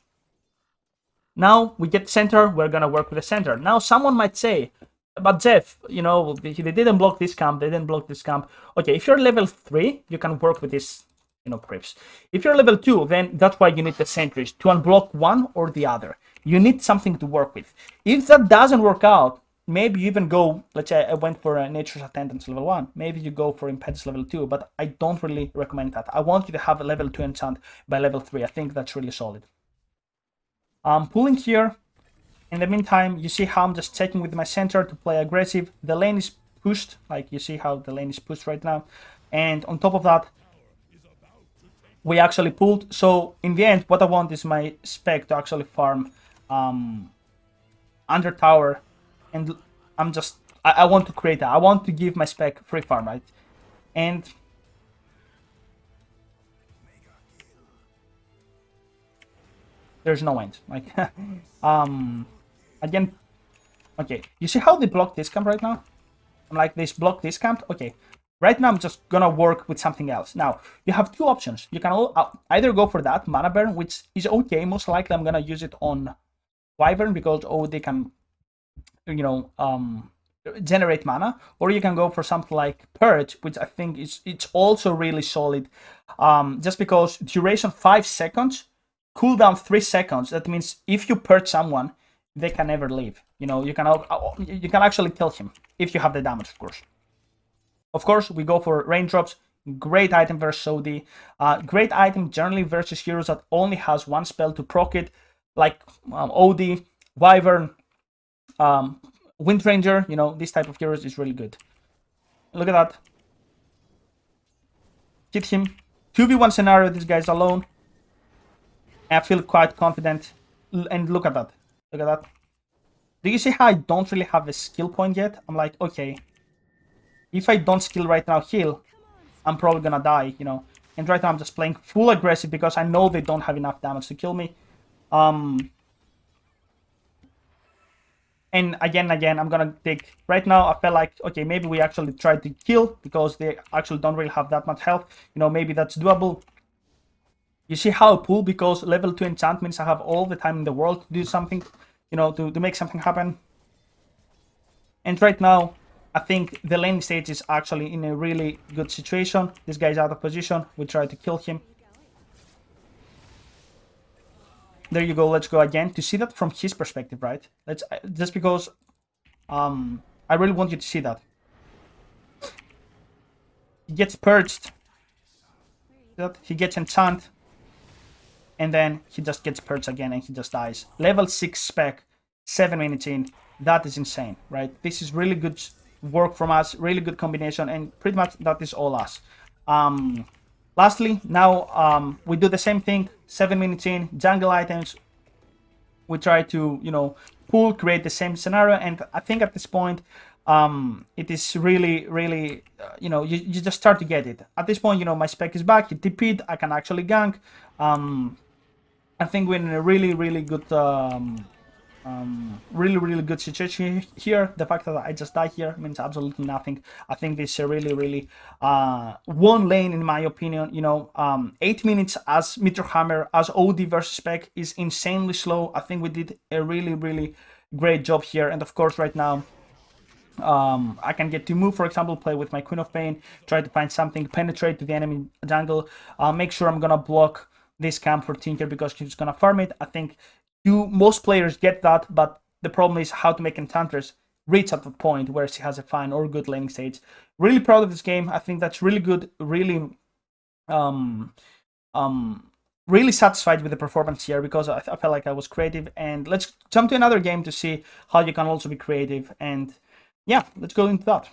A: Now we get Centaur, we're gonna work with the Centaur. Now someone might say, but Jeff, you know, they didn't block this camp, they didn't block this camp. Okay, if you're level 3, you can work with this know, creeps. If you're level 2, then that's why you need the sentries, to unblock one or the other. You need something to work with. If that doesn't work out, maybe you even go, let's say I went for a Nature's Attendants level 1, maybe you go for Impetus level 2, but I don't really recommend that. I want you to have a level 2 enchant by level 3. I think that's really solid. I'm pulling here. In the meantime, you see how I'm just checking with my Centaur to play aggressive. The lane is pushed, like you see how the lane is pushed right now. And on top of that, we actually pulled. So in the end, what I want is my spec to actually farm um, under tower. And I'm just, I, I want to create that. I want to give my spec free farm, right? And there's no end. Like, um, again, okay. You see how they block this camp right now? I'm like, this block this camp. Okay, Right now, I'm just gonna work with something else. Now, you have two options. You can uh, either go for that, Mana Burn, which is okay. Most likely, I'm gonna use it on Wyvern because, oh, they can, you know, um, generate mana. Or you can go for something like Purge, which I think is it's also really solid. Um, just because duration 5 seconds, cooldown 3 seconds. That means if you Purge someone, they can never leave. You know, you can, uh, you can actually kill him if you have the damage, of course. Of course, we go for raindrops. Great item versus OD. Uh, great item generally versus heroes that only has one spell to proc it, like um, OD, Wyvern, um, Wind Ranger. You know, this type of heroes is really good. Look at that. Hit him. 2v1 scenario, this guy's alone. I feel quite confident. And look at that. Look at that. Do you see how I don't really have a skill point yet? I'm like, okay, if I don't skill right now heal, I'm probably gonna die, you know. And right now I'm just playing full aggressive because I know they don't have enough damage to kill me. Um, and again, again, I'm gonna take, right now I felt like, okay, maybe we actually tried to kill because they actually don't really have that much health. You know, maybe that's doable. You see how I pull because level 2 enchantments I have all the time in the world to do something, you know, to, to make something happen. And right now, I think the lane stage is actually in a really good situation. This guy's out of position. We try to kill him. there you go. Let's go again to see that from his perspective right? Let's uh, just because um i really want you to see that. He gets purged. He gets enchant. And then he just gets purged again and he just dies. Level 6 spec 7 minutes in. That is insane right? This is really good work from us really good combination and pretty much that is all us um Lastly, now um, we do the same thing, 7 minutes in, jungle items. We try to, you know, pull, create the same scenario. And I think at this point, um, it is really, really, uh, you know, you, you just start to get it. At this point, you know, my spec is back, he TP'd, I can actually gank. Um, I think we're in a really, really good um, um, really, really good situation here. The fact that I just died here means absolutely nothing. I think this is really, really uh, won lane, in my opinion. You know, um, eight minutes as Meteor Hammer, as OD versus Spec is insanely slow. I think we did a really, really great job here. And of course, right now, um, I can get to move, for example, play with my Queen of Pain, try to find something, penetrate to the enemy jungle, uh, make sure I'm gonna block this camp for Tinker because she's gonna farm it. I think you most players get that, but the problem is how to make Enchantress reach at the point where she has a fine or good laning stage. Really proud of this game. I think that's really good. Really, um, um, really satisfied with the performance here because I, I felt like I was creative. And let's jump to another game to see how you can also be creative. And yeah, let's go into that.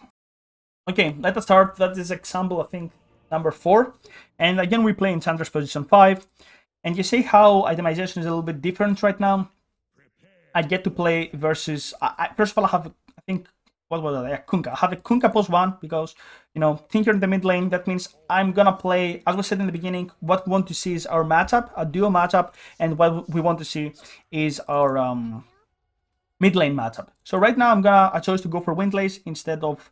A: Okay, let us start. That is example, I think, number four. And again, we play Enchantress position five. And you see how itemization is a little bit different right now? I get to play versus... I, first of all, I have, I think, what was it? Kunkka. I have a Kunkka plus one because, you know, Tinker in the mid lane. That means I'm gonna play, as we said in the beginning, what we want to see is our matchup, a duo matchup, and what we want to see is our um, mid lane matchup. So right now I'm gonna, I chose to go for Windlace instead of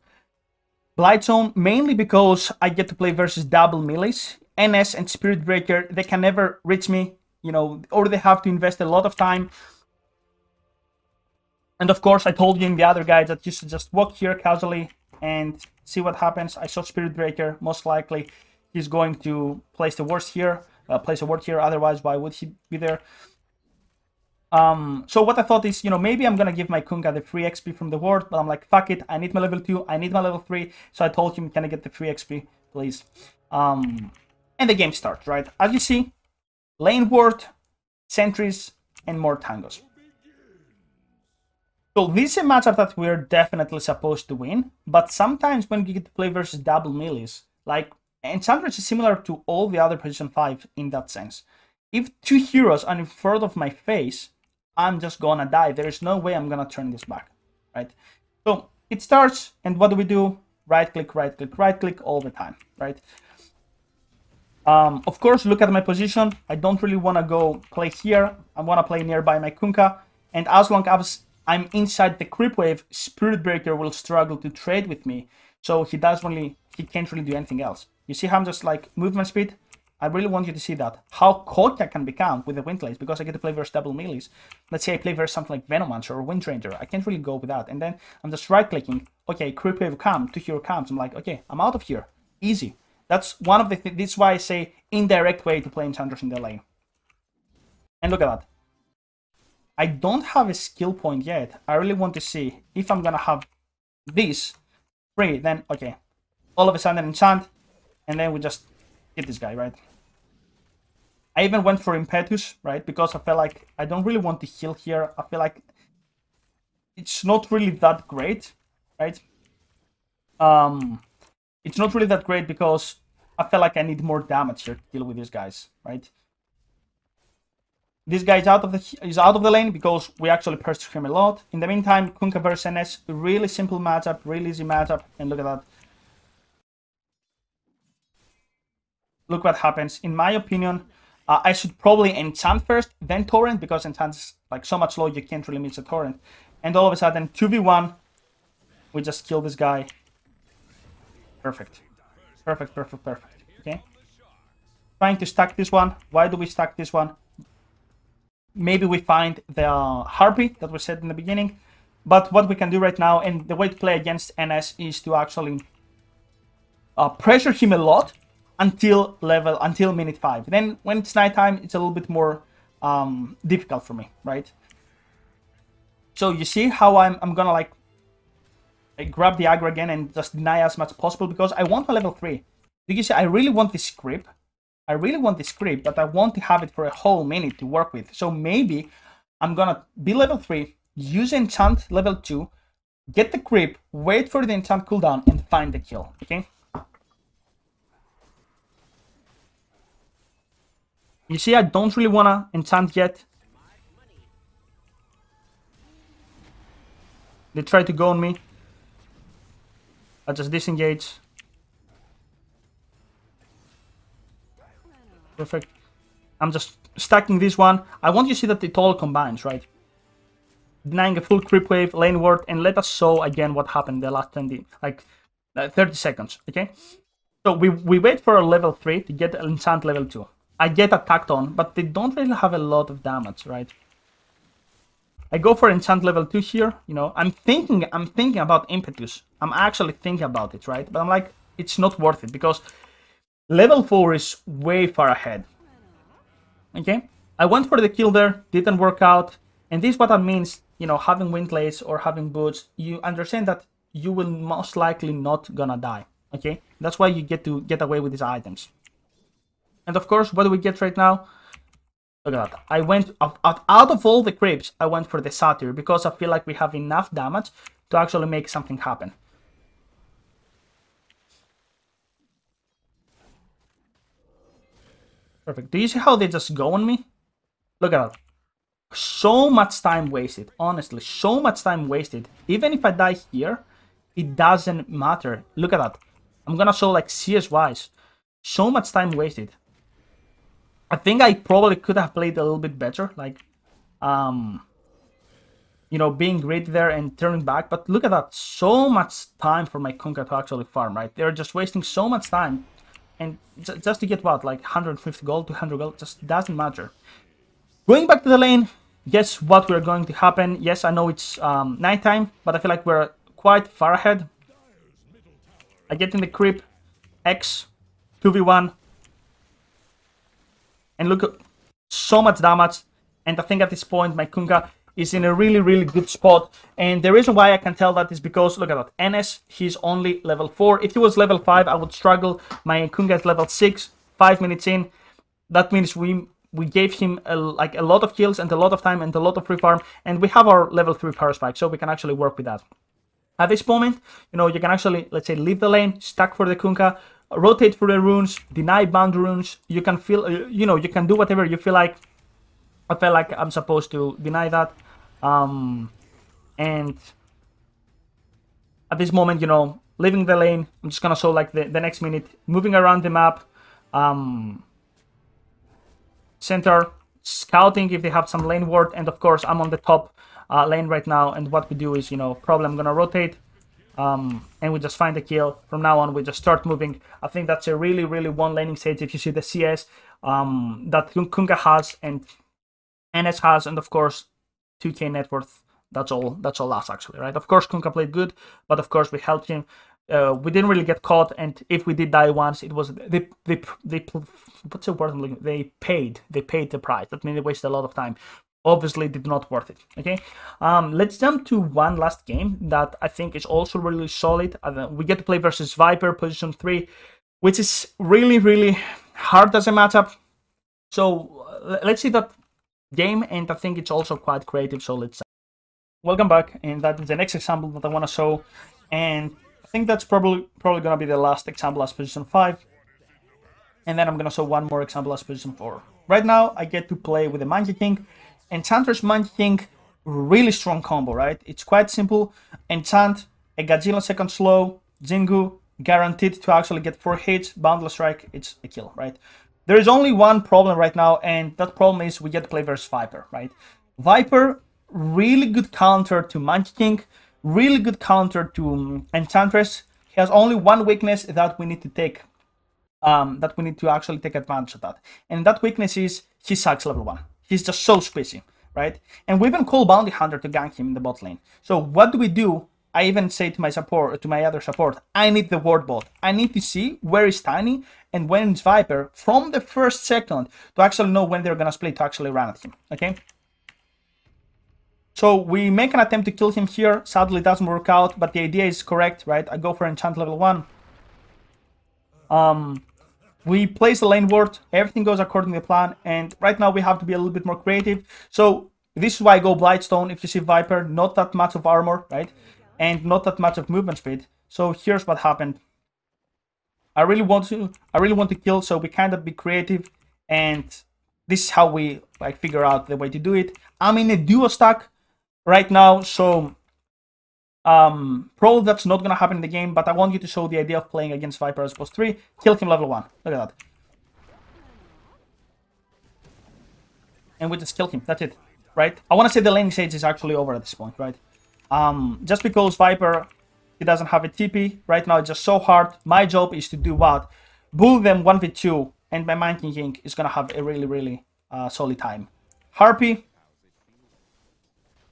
A: Blightstone, mainly because I get to play versus double melees NS and Spirit Breaker, they can never reach me, you know, or they have to invest a lot of time. And of course, I told you in the other guide that you should just walk here casually and see what happens. I saw Spirit Breaker, most likely he's going to place the worst here, uh, place a ward here, otherwise why would he be there? Um, so what I thought is, you know, maybe I'm gonna give my Kunkka the free XP from the ward, but I'm like, fuck it, I need my level 2, I need my level 3, so I told him, can I get the free XP, please? Um, and the game starts, right? As you see, lane ward, sentries, and more tangos. So this is a matchup that we're definitely supposed to win, but sometimes when you get to play versus double melees, like Enchantress is similar to all the other position 5 in that sense. If two heroes are in front of my face, I'm just gonna die. There is no way I'm gonna turn this back, right? So it starts, and what do we do? Right click, right click, right click all the time, right? Um, of course, look at my position. I don't really want to go play here. I want to play nearby my Kunkka. And as long as I'm inside the creep wave, Spirit Breaker will struggle to trade with me. So he doesn't really, he can't really do anything else. You see how I'm just like movement speed? I really want you to see that. How cocky I can become with the Windlace because I get to play versus double melees. Let's say I play versus something like Venomancer or Windranger. I can't really go with that. And then I'm just right clicking. Okay, creep wave come, to here comes. I'm like, okay, I'm out of here. Easy. That's one of the th this is why I say indirect way to play Enchantress in the lane. And look at that. I don't have a skill point yet. I really want to see if I'm gonna have this free, then okay. All of a sudden enchant, and then we just hit this guy, right? I even went for Impetus, right? Because I felt like I don't really want to heal here. I feel like it's not really that great, right? Um, it's not really that great because I feel like I need more damage here to deal with these guys, right? This guy is out of the is out of the lane because we actually pressed him a lot. In the meantime, Kunkka versus NS, really simple matchup, really easy matchup, and look at that. Look what happens. In my opinion, uh, I should probably enchant first, then torrent, because enchant is like so much low you can't really miss a torrent. And all of a sudden, 2v1, we just kill this guy. Perfect. Perfect, perfect, perfect. Okay. Trying to stack this one. Why do we stack this one? Maybe we find the Harpy that we said in the beginning. But what we can do right now, and the way to play against NS is to actually uh, pressure him a lot until level, until minute 5. Then when it's nighttime, it's a little bit more um, difficult for me, right? So you see how I'm, I'm gonna like Uh, grab the aggro again and just deny as much as possible because I want a level 3. Do you see, I really want this creep. I really want this creep, but I want to have it for a whole minute to work with. So maybe I'm gonna be level 3, use enchant level 2, get the creep, wait for the enchant cooldown, and find the kill, okay? You see, I don't really wanna enchant yet. They try to go on me. I just disengage. Perfect. I'm just stacking this one. I want you to see that it all combines, right? Denying a full creep wave, lane ward, and let us show again what happened the last 20, like uh, 30 seconds, okay? So we, we wait for a level 3 to get enchant level 2. I get attacked on, but they don't really have a lot of damage, right? I go for enchant level 2 here, you know, I'm thinking, I'm thinking about impetus. I'm actually thinking about it, right? But I'm like, it's not worth it because level 4 is way far ahead. Okay? I went for the kill there, didn't work out. And this is what that means, you know, having Windlace or having boots, you understand that you will most likely not gonna die. Okay? That's why you get to get away with these items. And of course, what do we get right now? Look at that. I went, out, of all the creeps, I went for the Satyr because I feel like we have enough damage to actually make something happen. Perfect. Do you see how they just go on me? Look at that. So much time wasted. Honestly, so much time wasted. Even if I die here, it doesn't matter. Look at that. I'm gonna show like CS-wise. So much time wasted. I think I probably could have played a little bit better, like, um, you know, being great there and turning back. But look at that, so much time for my Kunkka to actually farm, right? They're just wasting so much time. And just to get what, like 150 gold, 200 gold, just doesn't matter. Going back to the lane, guess what we're going to happen? Yes, I know it's um, nighttime, but I feel like we're quite far ahead. I get in the creep, X, 2v1, and look so much damage. And I think at this point, my Kunkka is in a really, really good spot. And the reason why I can tell that is because, look at that, NS, he's only level 4. If he was level 5, I would struggle. My Kunkka is level 6, 5 minutes in. That means we we gave him a, like a lot of kills and a lot of time and a lot of free farm. And we have our level 3 power spike, so we can actually work with that. At this moment, you know, you can actually, let's say, leave the lane, stack for the Kunkka, rotate through the runes, deny bound runes. You can feel, uh, you know, you can do whatever you feel like. I feel like I'm supposed to deny that. Um, and at this moment, you know, leaving the lane, I'm just gonna show like the, the next minute, moving around the map, um, center, scouting if they have some lane ward, and of course I'm on the top uh, lane right now, and what we do is, you know, probably I'm gonna rotate, um, and we just find the kill. From now on, we just start moving. I think that's a really, really won laning stage. If you see the CS um, that Kunkka has and NS has, and of course 2k net worth. That's all. That's all us actually, right? Of course, Kunkka played good, but of course we helped him. Uh, we didn't really get caught, and if we did die once, it was they they they what's the word I'm looking? They paid they paid the price. That means they wasted a lot of time obviously did not worth it okay? Um let's jump to one last game that i think is also really solid. Uh, we get to play versus viper position three which is really really hard as a matchup. So uh, let's see that game and i think it's also quite creative so let's welcome back. And that is the next example that i want to show. And i think that's probably probably gonna be the last example as position five. And then i'm gonna show one more example as position four. Right now I get to play with the Monkey King. Enchantress Monkey King, really strong combo, right? It's quite simple. Enchant, a gajillion second slow, Jingu, guaranteed to actually get 4 hits, Boundless Strike, it's a kill, right? There is only one problem right now, and that problem is we get to play versus Viper, right? Viper, really good counter to Monkey King, really good counter to um, Enchantress. He has only one weakness that we need to take, um, that we need to actually take advantage of that. And that weakness is he sucks level 1. He's just so squishy, right? And we even call Bounty Hunter to gank him in the bot lane. So what do we do? I even say to my support, to my other support, I need the ward bot. I need to see where is Tiny and when is Viper from the first second to actually know when they're gonna split to actually run at him, okay? So we make an attempt to kill him here. Sadly, it doesn't work out, but the idea is correct, right? I go for enchant level 1. Um, we place the lane ward. Everything goes according to the plan. And right now we have to be a little bit more creative. So this is why I go Blightstone. If you see Viper, not that much of armor, right? And not that much of movement speed. So here's what happened. I really want to, I really want to kill, so we kind of be creative. And this is how we like figure out the way to do it. I'm in a duo stack right now, so um, probably that's not gonna happen in the game, but I want you to show the idea of playing against Viper as post 3. Kill him level 1. Look at that. And we just kill him. That's it. Right? I want to say the laning stage is actually over at this point, right? Um, just because Viper, he doesn't have a TP. Right now, it's just so hard. My job is to do what? Bull them 1v2, and my Monkey King is gonna have a really, really uh, solid time. Harpy,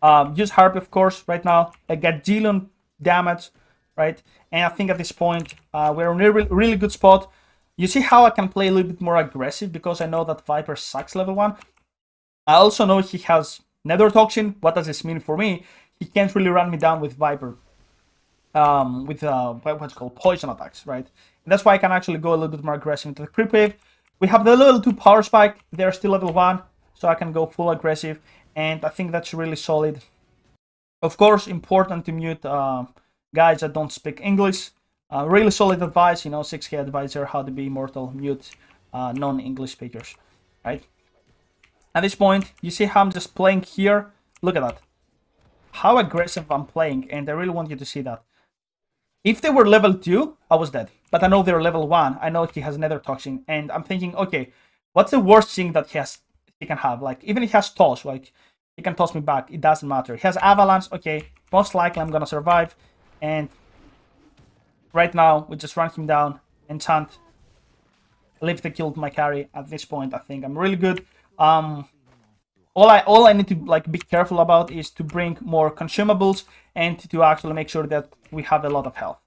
A: um, use Harp, of course, right now. I A gajillion damage, right? And I think at this point, uh, we're in a really, really good spot. You see how I can play a little bit more aggressive because I know that Viper sucks level 1. I also know he has Nether Toxin. What does this mean for me? He can't really run me down with Viper. Um, with uh, what's called poison attacks, right? And that's why I can actually go a little bit more aggressive into the creep wave. We have the level 2 power spike. They're still level 1, so I can go full aggressive and I think that's really solid. Of course, important to mute uh, guys that don't speak English. Uh, really solid advice, you know, 6k advisor, how to be immortal, mute uh, non-English speakers, right? At this point, you see how I'm just playing here? Look at that. How aggressive I'm playing, and I really want you to see that. If they were level 2, I was dead. But I know they're level 1, I know he has Nether Toxin, and I'm thinking, okay, what's the worst thing that he has he can have? Like, even he has Toss, like, he can toss me back. It doesn't matter. He has Avalanche. Okay, most likely I'm gonna survive. And right now, we just run him down. Enchant. Leave the kill to my carry. At this point, I think I'm really good. Um, all I all I need to like be careful about is to bring more consumables and to actually make sure that we have a lot of health.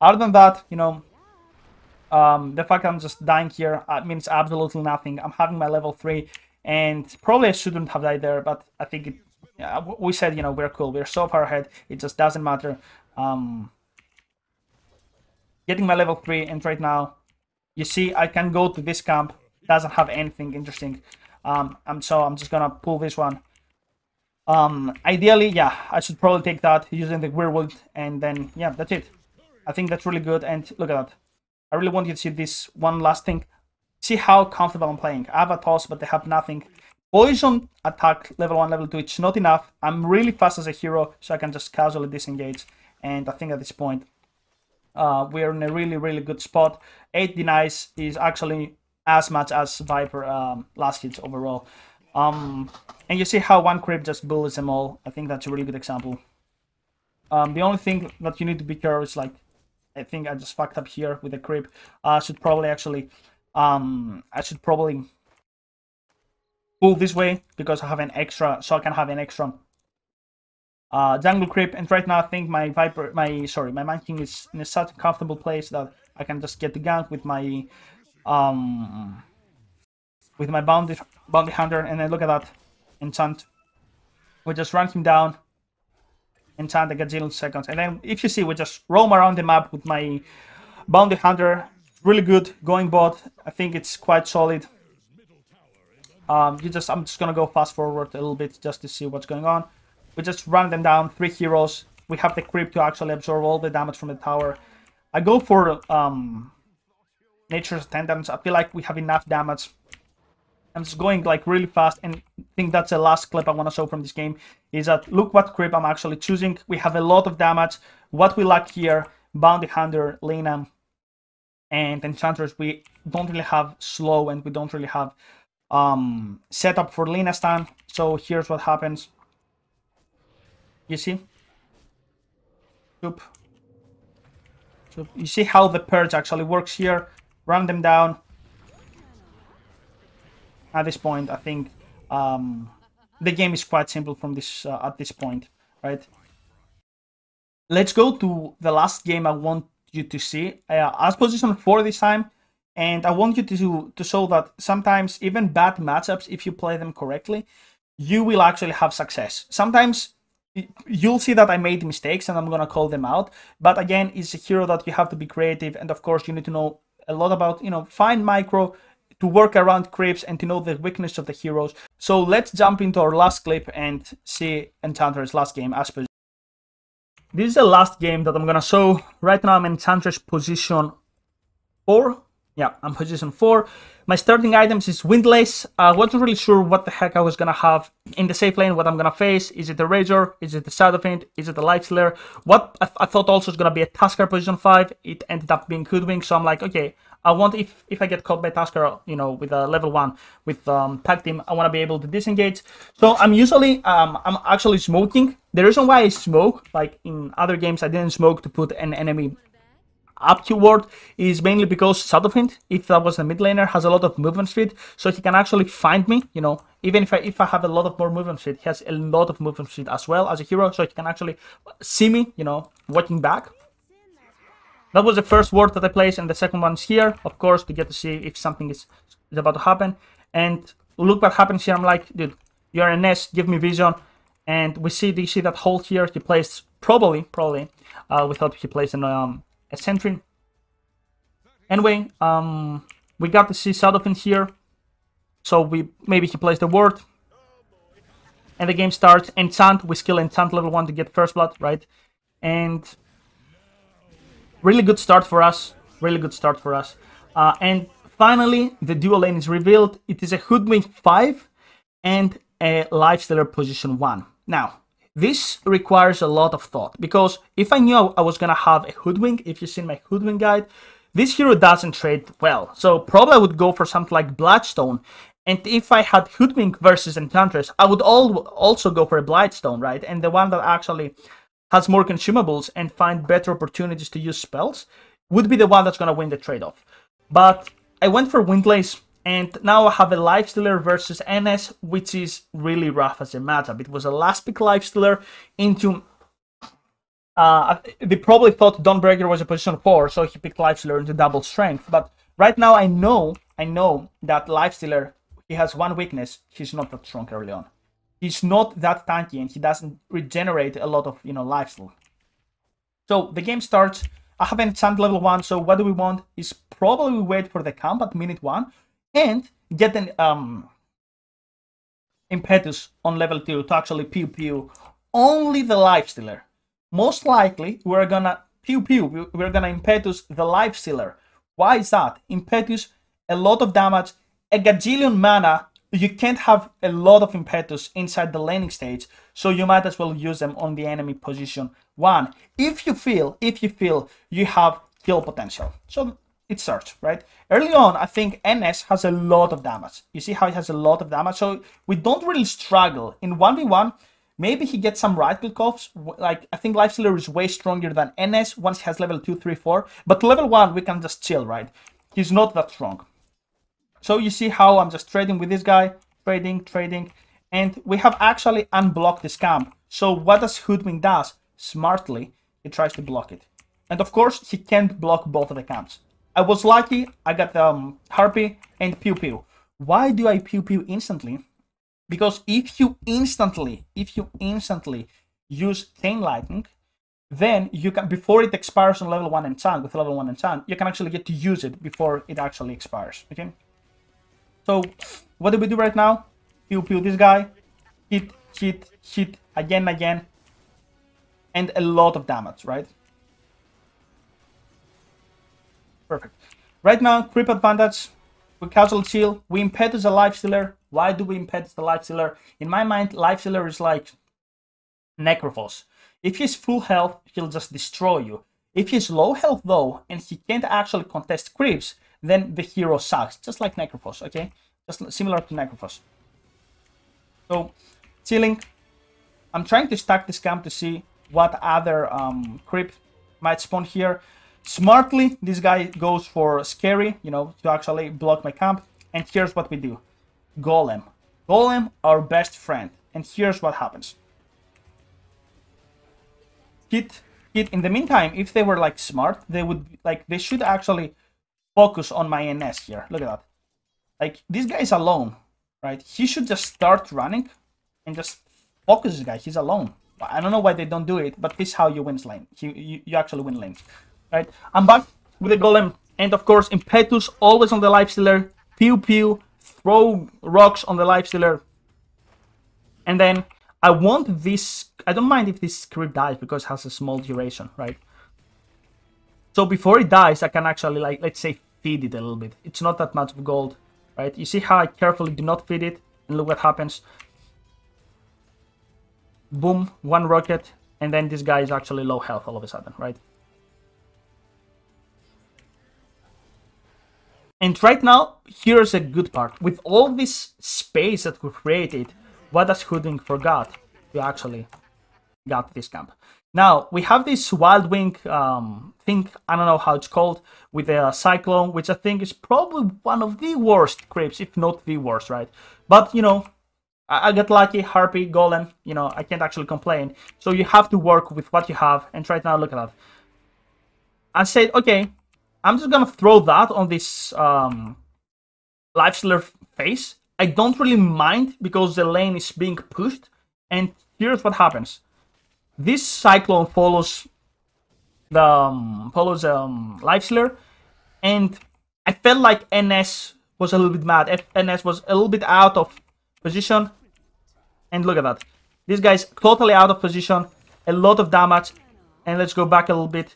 A: Other than that, you know, um, the fact I'm just dying here uh, means absolutely nothing. I'm having my level 3 and probably I shouldn't have died there, but I think it, yeah, we said, you know, we're cool. We're so far ahead. It just doesn't matter. Um, getting my level 3, and right now, you see, I can go to this camp. Doesn't have anything interesting. Um, I'm so I'm just gonna pull this one. Um, ideally, yeah, I should probably take that using the Weirwood, and then yeah, that's it. I think that's really good. And look at that. I really want you to see this one last thing. See how comfortable I'm playing. I have a toss, but they have nothing. Poison attack level 1, level 2, it's not enough. I'm really fast as a hero, so I can just casually disengage. And I think at this point, uh, we're in a really, really good spot. 8 denies is actually as much as Viper um, last hits overall. Um, and you see how one creep just bullies them all. I think that's a really good example. Um, the only thing that you need to be careful is like, I think I just fucked up here with the creep. I uh, should probably actually um, I should probably pull this way because I have an extra, so I can have an extra uh, jungle creep. And right now, I think my Viper, my sorry, my Monkey King is in a such a comfortable place that I can just get the gank with my um with my bounty bounty hunter. And then look at that enchant. We just run him down. Enchant a gajillion seconds, and then if you see, we just roam around the map with my bounty hunter really good going bot. I think it's quite solid. Um, you just I'm just gonna go fast forward a little bit just to see what's going on. We just run them down, three heroes. We have the creep to actually absorb all the damage from the tower. I go for um, Nature's Attendants. I feel like we have enough damage I'm just going like really fast and I think that's the last clip I want to show from this game is that look what creep I'm actually choosing. We have a lot of damage. What we lack here, Bounty Hunter, Lina, and Enchantress we don't really have slow and we don't really have um, setup for Lina stun. So here's what happens. You see? Oop. So you see how the purge actually works here. Run them down. At this point, I think um, the game is quite simple from this uh, at this point, right? Let's go to the last game I want you to see. Uh, as position 4 this time, and I want you to, to show that sometimes even bad matchups, if you play them correctly, you will actually have success. Sometimes you'll see that I made mistakes and I'm going to call them out. But again, it's a hero that you have to be creative. And of course, you need to know a lot about, you know, find micro to work around creeps and to know the weakness of the heroes. So let's jump into our last clip and see Enchantress last game as per. This is the last game that I'm to show. Right now I'm in Enchantress position 4 yeah, I'm position 4. My starting items is Windlace. I wasn't really sure what the heck I was gonna have in the safe lane, what I'm gonna face. Is it the Razor? Is it the Shadowfiend? Is it the Lifestealer? What I, th I thought also was gonna be a Tusker position 5. It ended up being Hoodwink, so I'm like, okay, I want if if I get caught by Tusker, you know, with a level one with um, tag team, I want to be able to disengage. So I'm usually um, I'm actually smoking. The reason why I smoke, like in other games, I didn't smoke to put an enemy up keyword is mainly because Shadowfiend, if that was the mid laner, has a lot of movement speed, so he can actually find me, you know, even if I if I have a lot of more movement speed, he has a lot of movement speed as well as a hero, so he can actually see me, you know, walking back. That was the first ward that I placed, and the second one is here, of course, to get to see if something is, is about to happen. And look what happens here, I'm like, dude, you're NS, give me vision. And we see, do you see that hole here? He placed, probably, probably, uh, we thought he placed an um, a sentry. Anyway, um, we got to see Shadowfiend here. So we maybe he plays the ward. And the game starts. Enchant, we skill enchant level 1 to get first blood, right? And really good start for us. Really good start for us. Uh, and finally, the dual lane is revealed. It is a Hoodwink 5 and a Lifestealer position 1. Now, this requires a lot of thought because if I knew I was gonna have a hoodwink, if you've seen my hoodwink guide, this hero doesn't trade well. So probably I would go for something like Blightstone. And if I had Hoodwink versus Enchantress, I would also go for a Blightstone, right? And the one that actually has more consumables and find better opportunities to use spells would be the one that's going to win the trade-off. But I went for Windlace and now I have a Lifestealer versus NS, which is really rough as a matchup. It was a last pick Lifestealer into... Uh, they probably thought Dawnbreaker was a position 4, so he picked Lifestealer into double strength. But right now I know, I know that Lifestealer, he has one weakness. He's not that strong early on. He's not that tanky and he doesn't regenerate a lot of, you know, lifesteal. So the game starts. I have enchant level 1, so what do we want is probably wait for the camp at minute 1 and get an um, impetus on level 2 to actually pew pew only the lifestealer. Most likely, we're gonna pew pew, we're gonna impetus the lifestealer. Why is that? Impetus, a lot of damage, a gajillion mana. You can't have a lot of impetus inside the laning stage, so you might as well use them on the enemy position one. If you feel, if you feel you have kill potential. So it starts, right? Early on, I think NS has a lot of damage. You see how it has a lot of damage? So we don't really struggle. In 1v1, maybe he gets some right click offs. Like, I think Lifestealer is way stronger than NS once he has level 2, 3, 4. But level 1, we can just chill, right? He's not that strong. So you see how I'm just trading with this guy, trading, trading. And we have actually unblocked this camp. So what does Hoodwink does? Smartly, he tries to block it. And of course, he can't block both of the camps. I was lucky, I got um, Harpy and Pew Pew. Why do I Pew Pew instantly? Because if you instantly, if you instantly use Chain Lightning, then you can, before it expires on level 1 enchant, with level 1 enchant, you can actually get to use it before it actually expires, okay? So, what do we do right now? Pew Pew this guy, hit, hit, hit, again, again, and a lot of damage, right? Perfect. Right now, creep advantage. we casual chill, we impetus a life stealer. Why do we impetus the life stealer? In my mind, life stealer is like Necrophos. If he's full health, he'll just destroy you. If he's low health though, and he can't actually contest creeps, then the hero sucks, just like Necrophos, okay? Just similar to Necrophos. So, chilling. I'm trying to stack this camp to see what other um, creep might spawn here. Smartly, this guy goes for scary, you know, to actually block my camp. And here's what we do. Golem. Golem, our best friend. And here's what happens. Hit, hit. In the meantime, if they were like smart, they would like they should actually focus on my NS here. Look at that. Like this guy is alone, right? He should just start running and just focus this guy. He's alone. I don't know why they don't do it, but this is how you win lane. You, you, you actually win lanes. Right? I'm back with the golem. And of course, Impetus always on the life stealer. Pew pew. Throw rocks on the life stealer. And then I want this... I don't mind if this script dies because it has a small duration, right? So before it dies, I can actually, like, let's say, feed it a little bit. It's not that much of gold, right? You see how I carefully do not feed it? And look what happens. Boom, one rocket, and then this guy is actually low health all of a sudden, right? And right now, here's a good part. With all this space that we created, what does Hoodwink forgot? We actually got this camp. Now, we have this Wild Wing um, thing, I don't know how it's called, with a Cyclone, which I think is probably one of the worst creeps, if not the worst, right? But, you know, I, I got lucky, Harpy, Golem, you know, I can't actually complain. So you have to work with what you have, and right now, look at that. I said, okay, I'm just gonna throw that on this um, face. I don't really mind because the lane is being pushed. And here's what happens. This Cyclone follows the um, follows um, life Lifestealer. And I felt like NS was a little bit mad. NS was a little bit out of position. And look at that. This guy's totally out of position. A lot of damage. And let's go back a little bit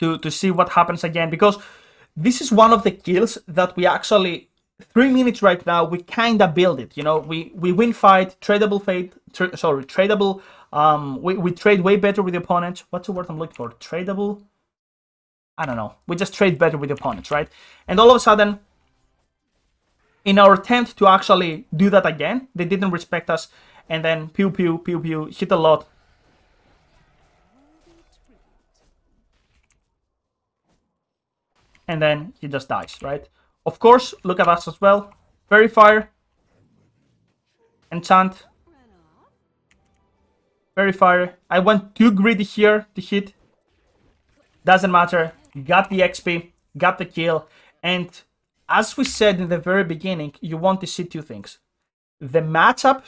A: to, to see what happens again because this is one of the kills that we actually three minutes right now we kind of build it you know we we win fight tradable fate tra sorry tradable um we, we trade way better with the opponent what's the word i'm looking for tradable i don't know we just trade better with the opponents right and all of a sudden in our attempt to actually do that again they didn't respect us and then pew pew pew pew hit a lot and then he just dies, right? Of course, look at us as well. Verifier. Enchant. Verifier. I went too greedy here to hit. Doesn't matter. Got the XP. Got the kill. And as we said in the very beginning, you want to see two things. The matchup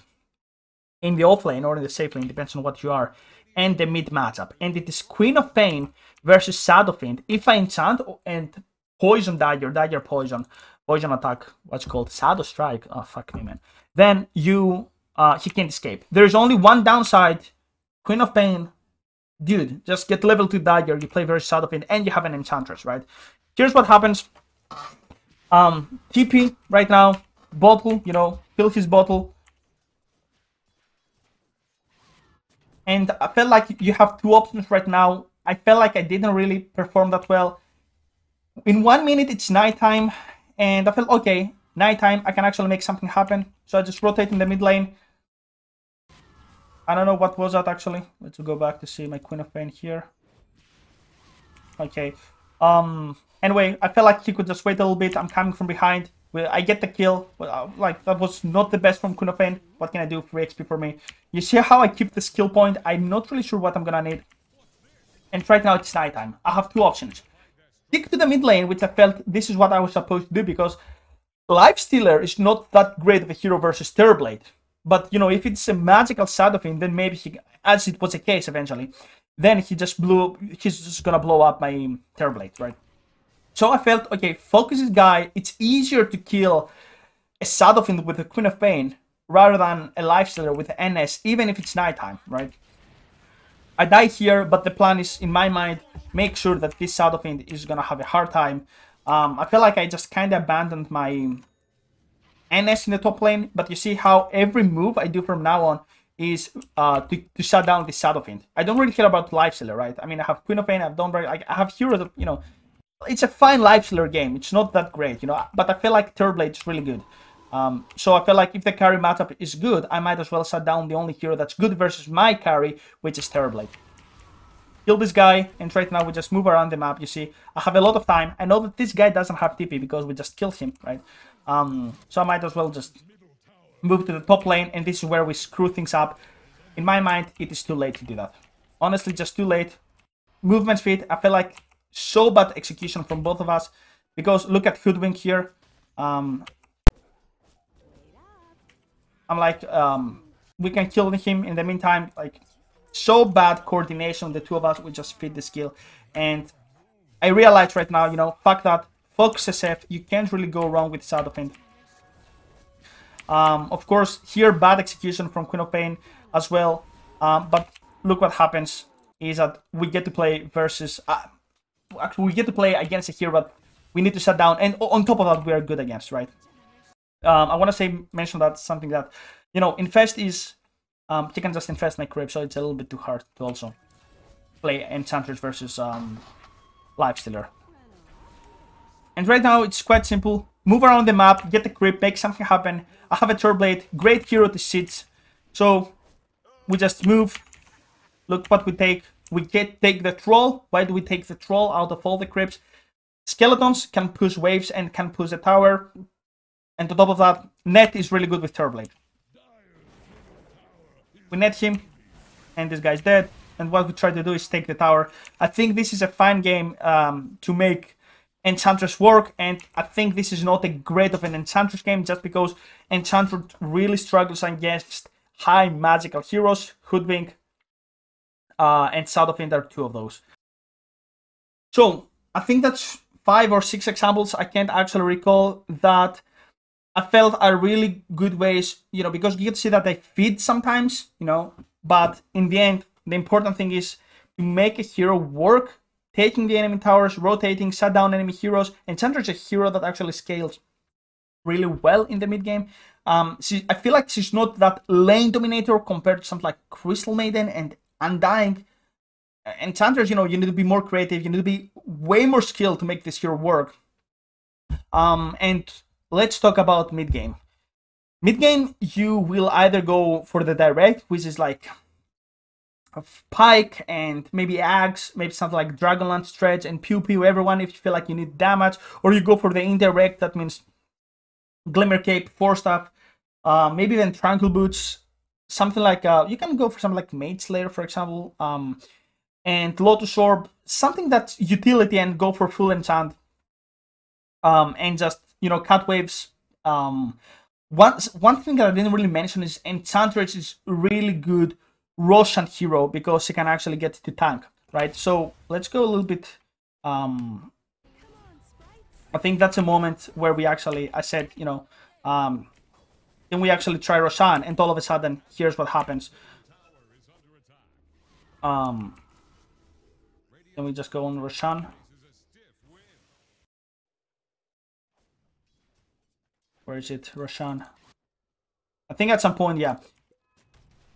A: in the offlane or in the safe lane, depends on what you are, and the mid matchup. And it is Queen of Pain versus Shadow Fiend. If I enchant and poison dagger, dagger poison, poison attack, what's called shadow strike. Oh fuck me, man. Then you uh he can't escape. There's only one downside. Queen of Pain, dude, just get level 2 dagger, you play very Shadow Fiend, and you have an enchantress, right? Here's what happens. Um TP right now, bottle, you know, fill his bottle. And I felt like you have two options right now. I felt like I didn't really perform that well in one minute it's nighttime and I felt okay nighttime I can actually make something happen so I just rotate in the mid lane I don't know what was that actually let's go back to see my Queen of Pain here okay um anyway I felt like he could just wait a little bit I'm coming from behind I get the kill, uh, like that was not the best from Queen of Pain. What can I do? Free XP for me. You see how I keep the skill point? I'm not really sure what I'm gonna need. And right now it's nighttime. I have two options stick to the mid lane, which I felt this is what I was supposed to do because Life Stealer is not that great of a hero versus Terrorblade. But, you know, if it's a magical side of him, then maybe he, as it was the case eventually, then he just blew, he's just gonna blow up my Terrorblade, right? So I felt, okay, focus this guy, it's easier to kill a Shadowfiend with a Queen of Pain rather than a Life Stealer with NS, even if it's nighttime, right? I die here, but the plan is, in my mind, make sure that this Shadowfiend is gonna have a hard time Um, I feel like I just kind of abandoned my NS in the top lane, but you see how every move I do from now on is uh, to, to shut down the Shadow Fiend. I don't really care about Life Lifestealer, right? I mean, I have Queen of Pain, I've done I have heroes you know, it's a fine Life Lifestealer game. It's not that great, you know, but I feel like Terrorblade is really good. Um, so I feel like if the carry matchup is good, I might as well shut down the only hero that's good versus my carry, which is Terrorblade. Kill this guy, and right now we just move around the map, you see. I have a lot of time. I know that this guy doesn't have TP because we just killed him, right? Um, so I might as well just move to the top lane, and this is where we screw things up. In my mind, it is too late to do that. Honestly, just too late. Movement speed, I feel like so bad execution from both of us. Because look at Hoodwink here. Um, I'm like, um, we can kill him in the meantime. Like, so bad coordination, the two of us, we just fit the skill. And I realize right now, you know, fuck that. Focus SF, you can't really go wrong with Shadow Fiend. Um, of course, here bad execution from Queen of Pain as well. Um, but look what happens is that we get to play versus... Uh, actually, we get to play against a hero but we need to shut down. And on top of that, we are good against, right? Um, I want to say, mention that something that, you know, Infest is... Um, you can just infest my creep, so it's a little bit too hard to also play Enchantress versus um, Lifestealer. And right now, it's quite simple. Move around the map, get the creep, make something happen. I have a Terrorblade, great hero to sit. So, we just move. Look what we take. We get take the Troll. Why do we take the Troll out of all the creeps? Skeletons can push waves and can push the tower. And on top of that, Net is really good with Terrorblade. We net him, and this guy's dead. And what we try to do is take the tower. I think this is a fine game um, to make Enchantress work, and I think this is not a great of an Enchantress game just because Enchantress really struggles against high magical heroes, Hoodwink, uh, and Shadowfiend are two of those. So, I think that's five or six examples. I can't actually recall that I felt are really good ways, you know, because you see that they feed sometimes, you know, but in the end, the important thing is to make a hero work taking the enemy towers, rotating, shut down enemy heroes, is a hero that actually scales really well in the mid game. Um, she, I feel like she's not that lane dominator compared to something like Crystal Maiden and Undying. Enchantress, you know, you need to be more creative, you need to be way more skilled to make this hero work. Um, and let's talk about mid game. Mid game, you will either go for the direct, which is like Of pike and maybe Axe, maybe something like Dragonlance Stretch and Pew Pew everyone if you feel like you need damage, or you go for the indirect, that means Glimmer Cape, Force Staff, uh, maybe then Tranquil Boots, something like, uh, you can go for something like Mage Slayer, for example, um, and Lotus Orb, something that's utility and go for full enchant, um, and just, you know, cut waves. Um, one, one thing that I didn't really mention is Enchantress is really good Roshan hero because he can actually get to tank, right? So let's go a little bit. Um, I think that's a moment where we actually, I said, you know, um, can we actually try Roshan? And all of a sudden, here's what happens. Um, can we just go on Roshan? Where is it? Roshan. I think at some point, yeah.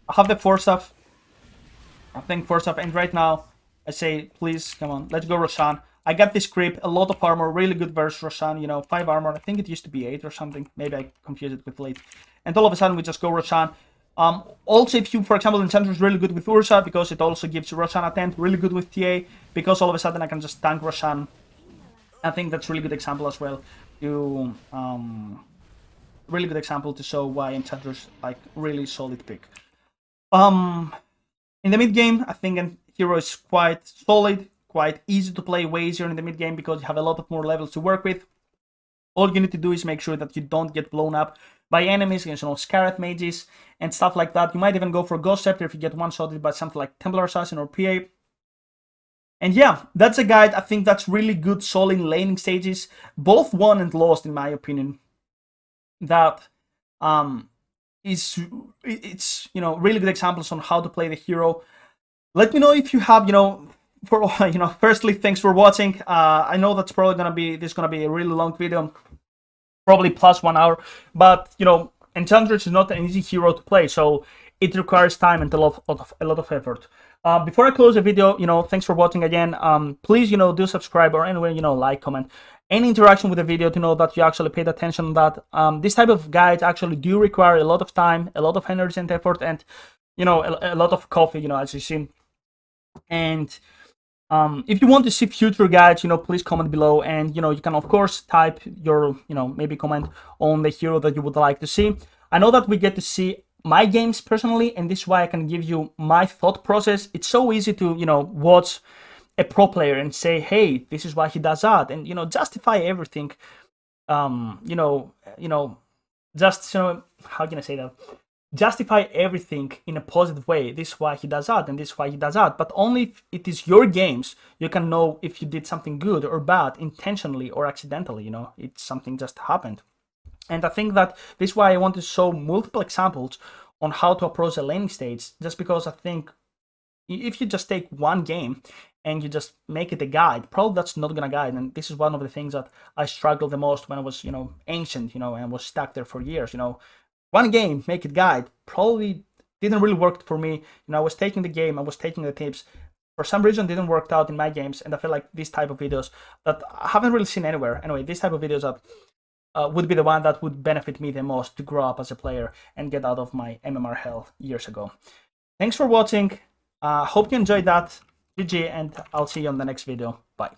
A: I have the Force Staff. I think Force Staff, and right now I say, please, come on, let's go Roshan. I got this creep, a lot of armor, really good versus Roshan, you know, 5 armor, I think it used to be 8 or something, maybe I confused it with late. And all of a sudden we just go Roshan. Um, also, if you, for example, Enchanter is really good with Ursa, because it also gives Roshan a tent, really good with TA, because all of a sudden I can just tank Roshan. I think that's really good example as well. You, um, really good example to show why Enchantress like really solid pick. Um, in the mid game, I think and Hero is quite solid, quite easy to play way easier in the mid game because you have a lot of more levels to work with. All you need to do is make sure that you don't get blown up by enemies you know Skywrath Mages and stuff like that. You might even go for Ghost Scepter if you get one-shotted by something like Templar Assassin or PA. And yeah, that's a guide. I think that's really good, solid laning stages. Both won and lost, in my opinion. That um, is it's you know really good examples on how to play the hero. Let me know if you have you know for you know, firstly, thanks for watching. Uh, I know that's probably gonna be this is gonna be a really long video, probably plus one hour. But you know, Enchantress is not an easy hero to play, so it requires time and a lot of a lot of effort. Uh, before I close the video, you know, thanks for watching again. Um, please, you know, do subscribe or anyway, you know, like, comment, any interaction with the video to know that you actually paid attention. That um, this type of guides actually do require a lot of time, a lot of energy and effort, and you know, a, a lot of coffee. You know, as you see, and um, if you want to see future guides, you know, please comment below, and you know, you can of course type your, you know, maybe comment on the hero that you would like to see. I know that we get to see my games personally, and this is why I can give you my thought process. It's so easy to, you know, watch a pro player and say, hey, this is why he does that, and you know, justify everything. Um, you know, you know, just you know, how can I say that? justify everything in a positive way. This is why he does that, and this is why he does that. But only if it is your games, you can know if you did something good or bad, intentionally or accidentally. You know, it's something just happened. And I think that this is why I want to show multiple examples on how to approach a laning stage, just because I think if you just take one game and you just make it a guide, probably that's not gonna guide. And this is one of the things that I struggled the most when I was, you know, ancient, you know, and was stuck there for years, you know, one game, make it guide, probably didn't really work for me. You know, I was taking the game, I was taking the tips. For some reason, didn't work out in my games, and I feel like this type of videos that I haven't really seen anywhere. Anyway, this type of videos that uh, would be the one that would benefit me the most to grow up as a player and get out of my MMR hell years ago. Thanks for watching. Uh, hope you enjoyed that. GG and I'll see you on the next video. Bye.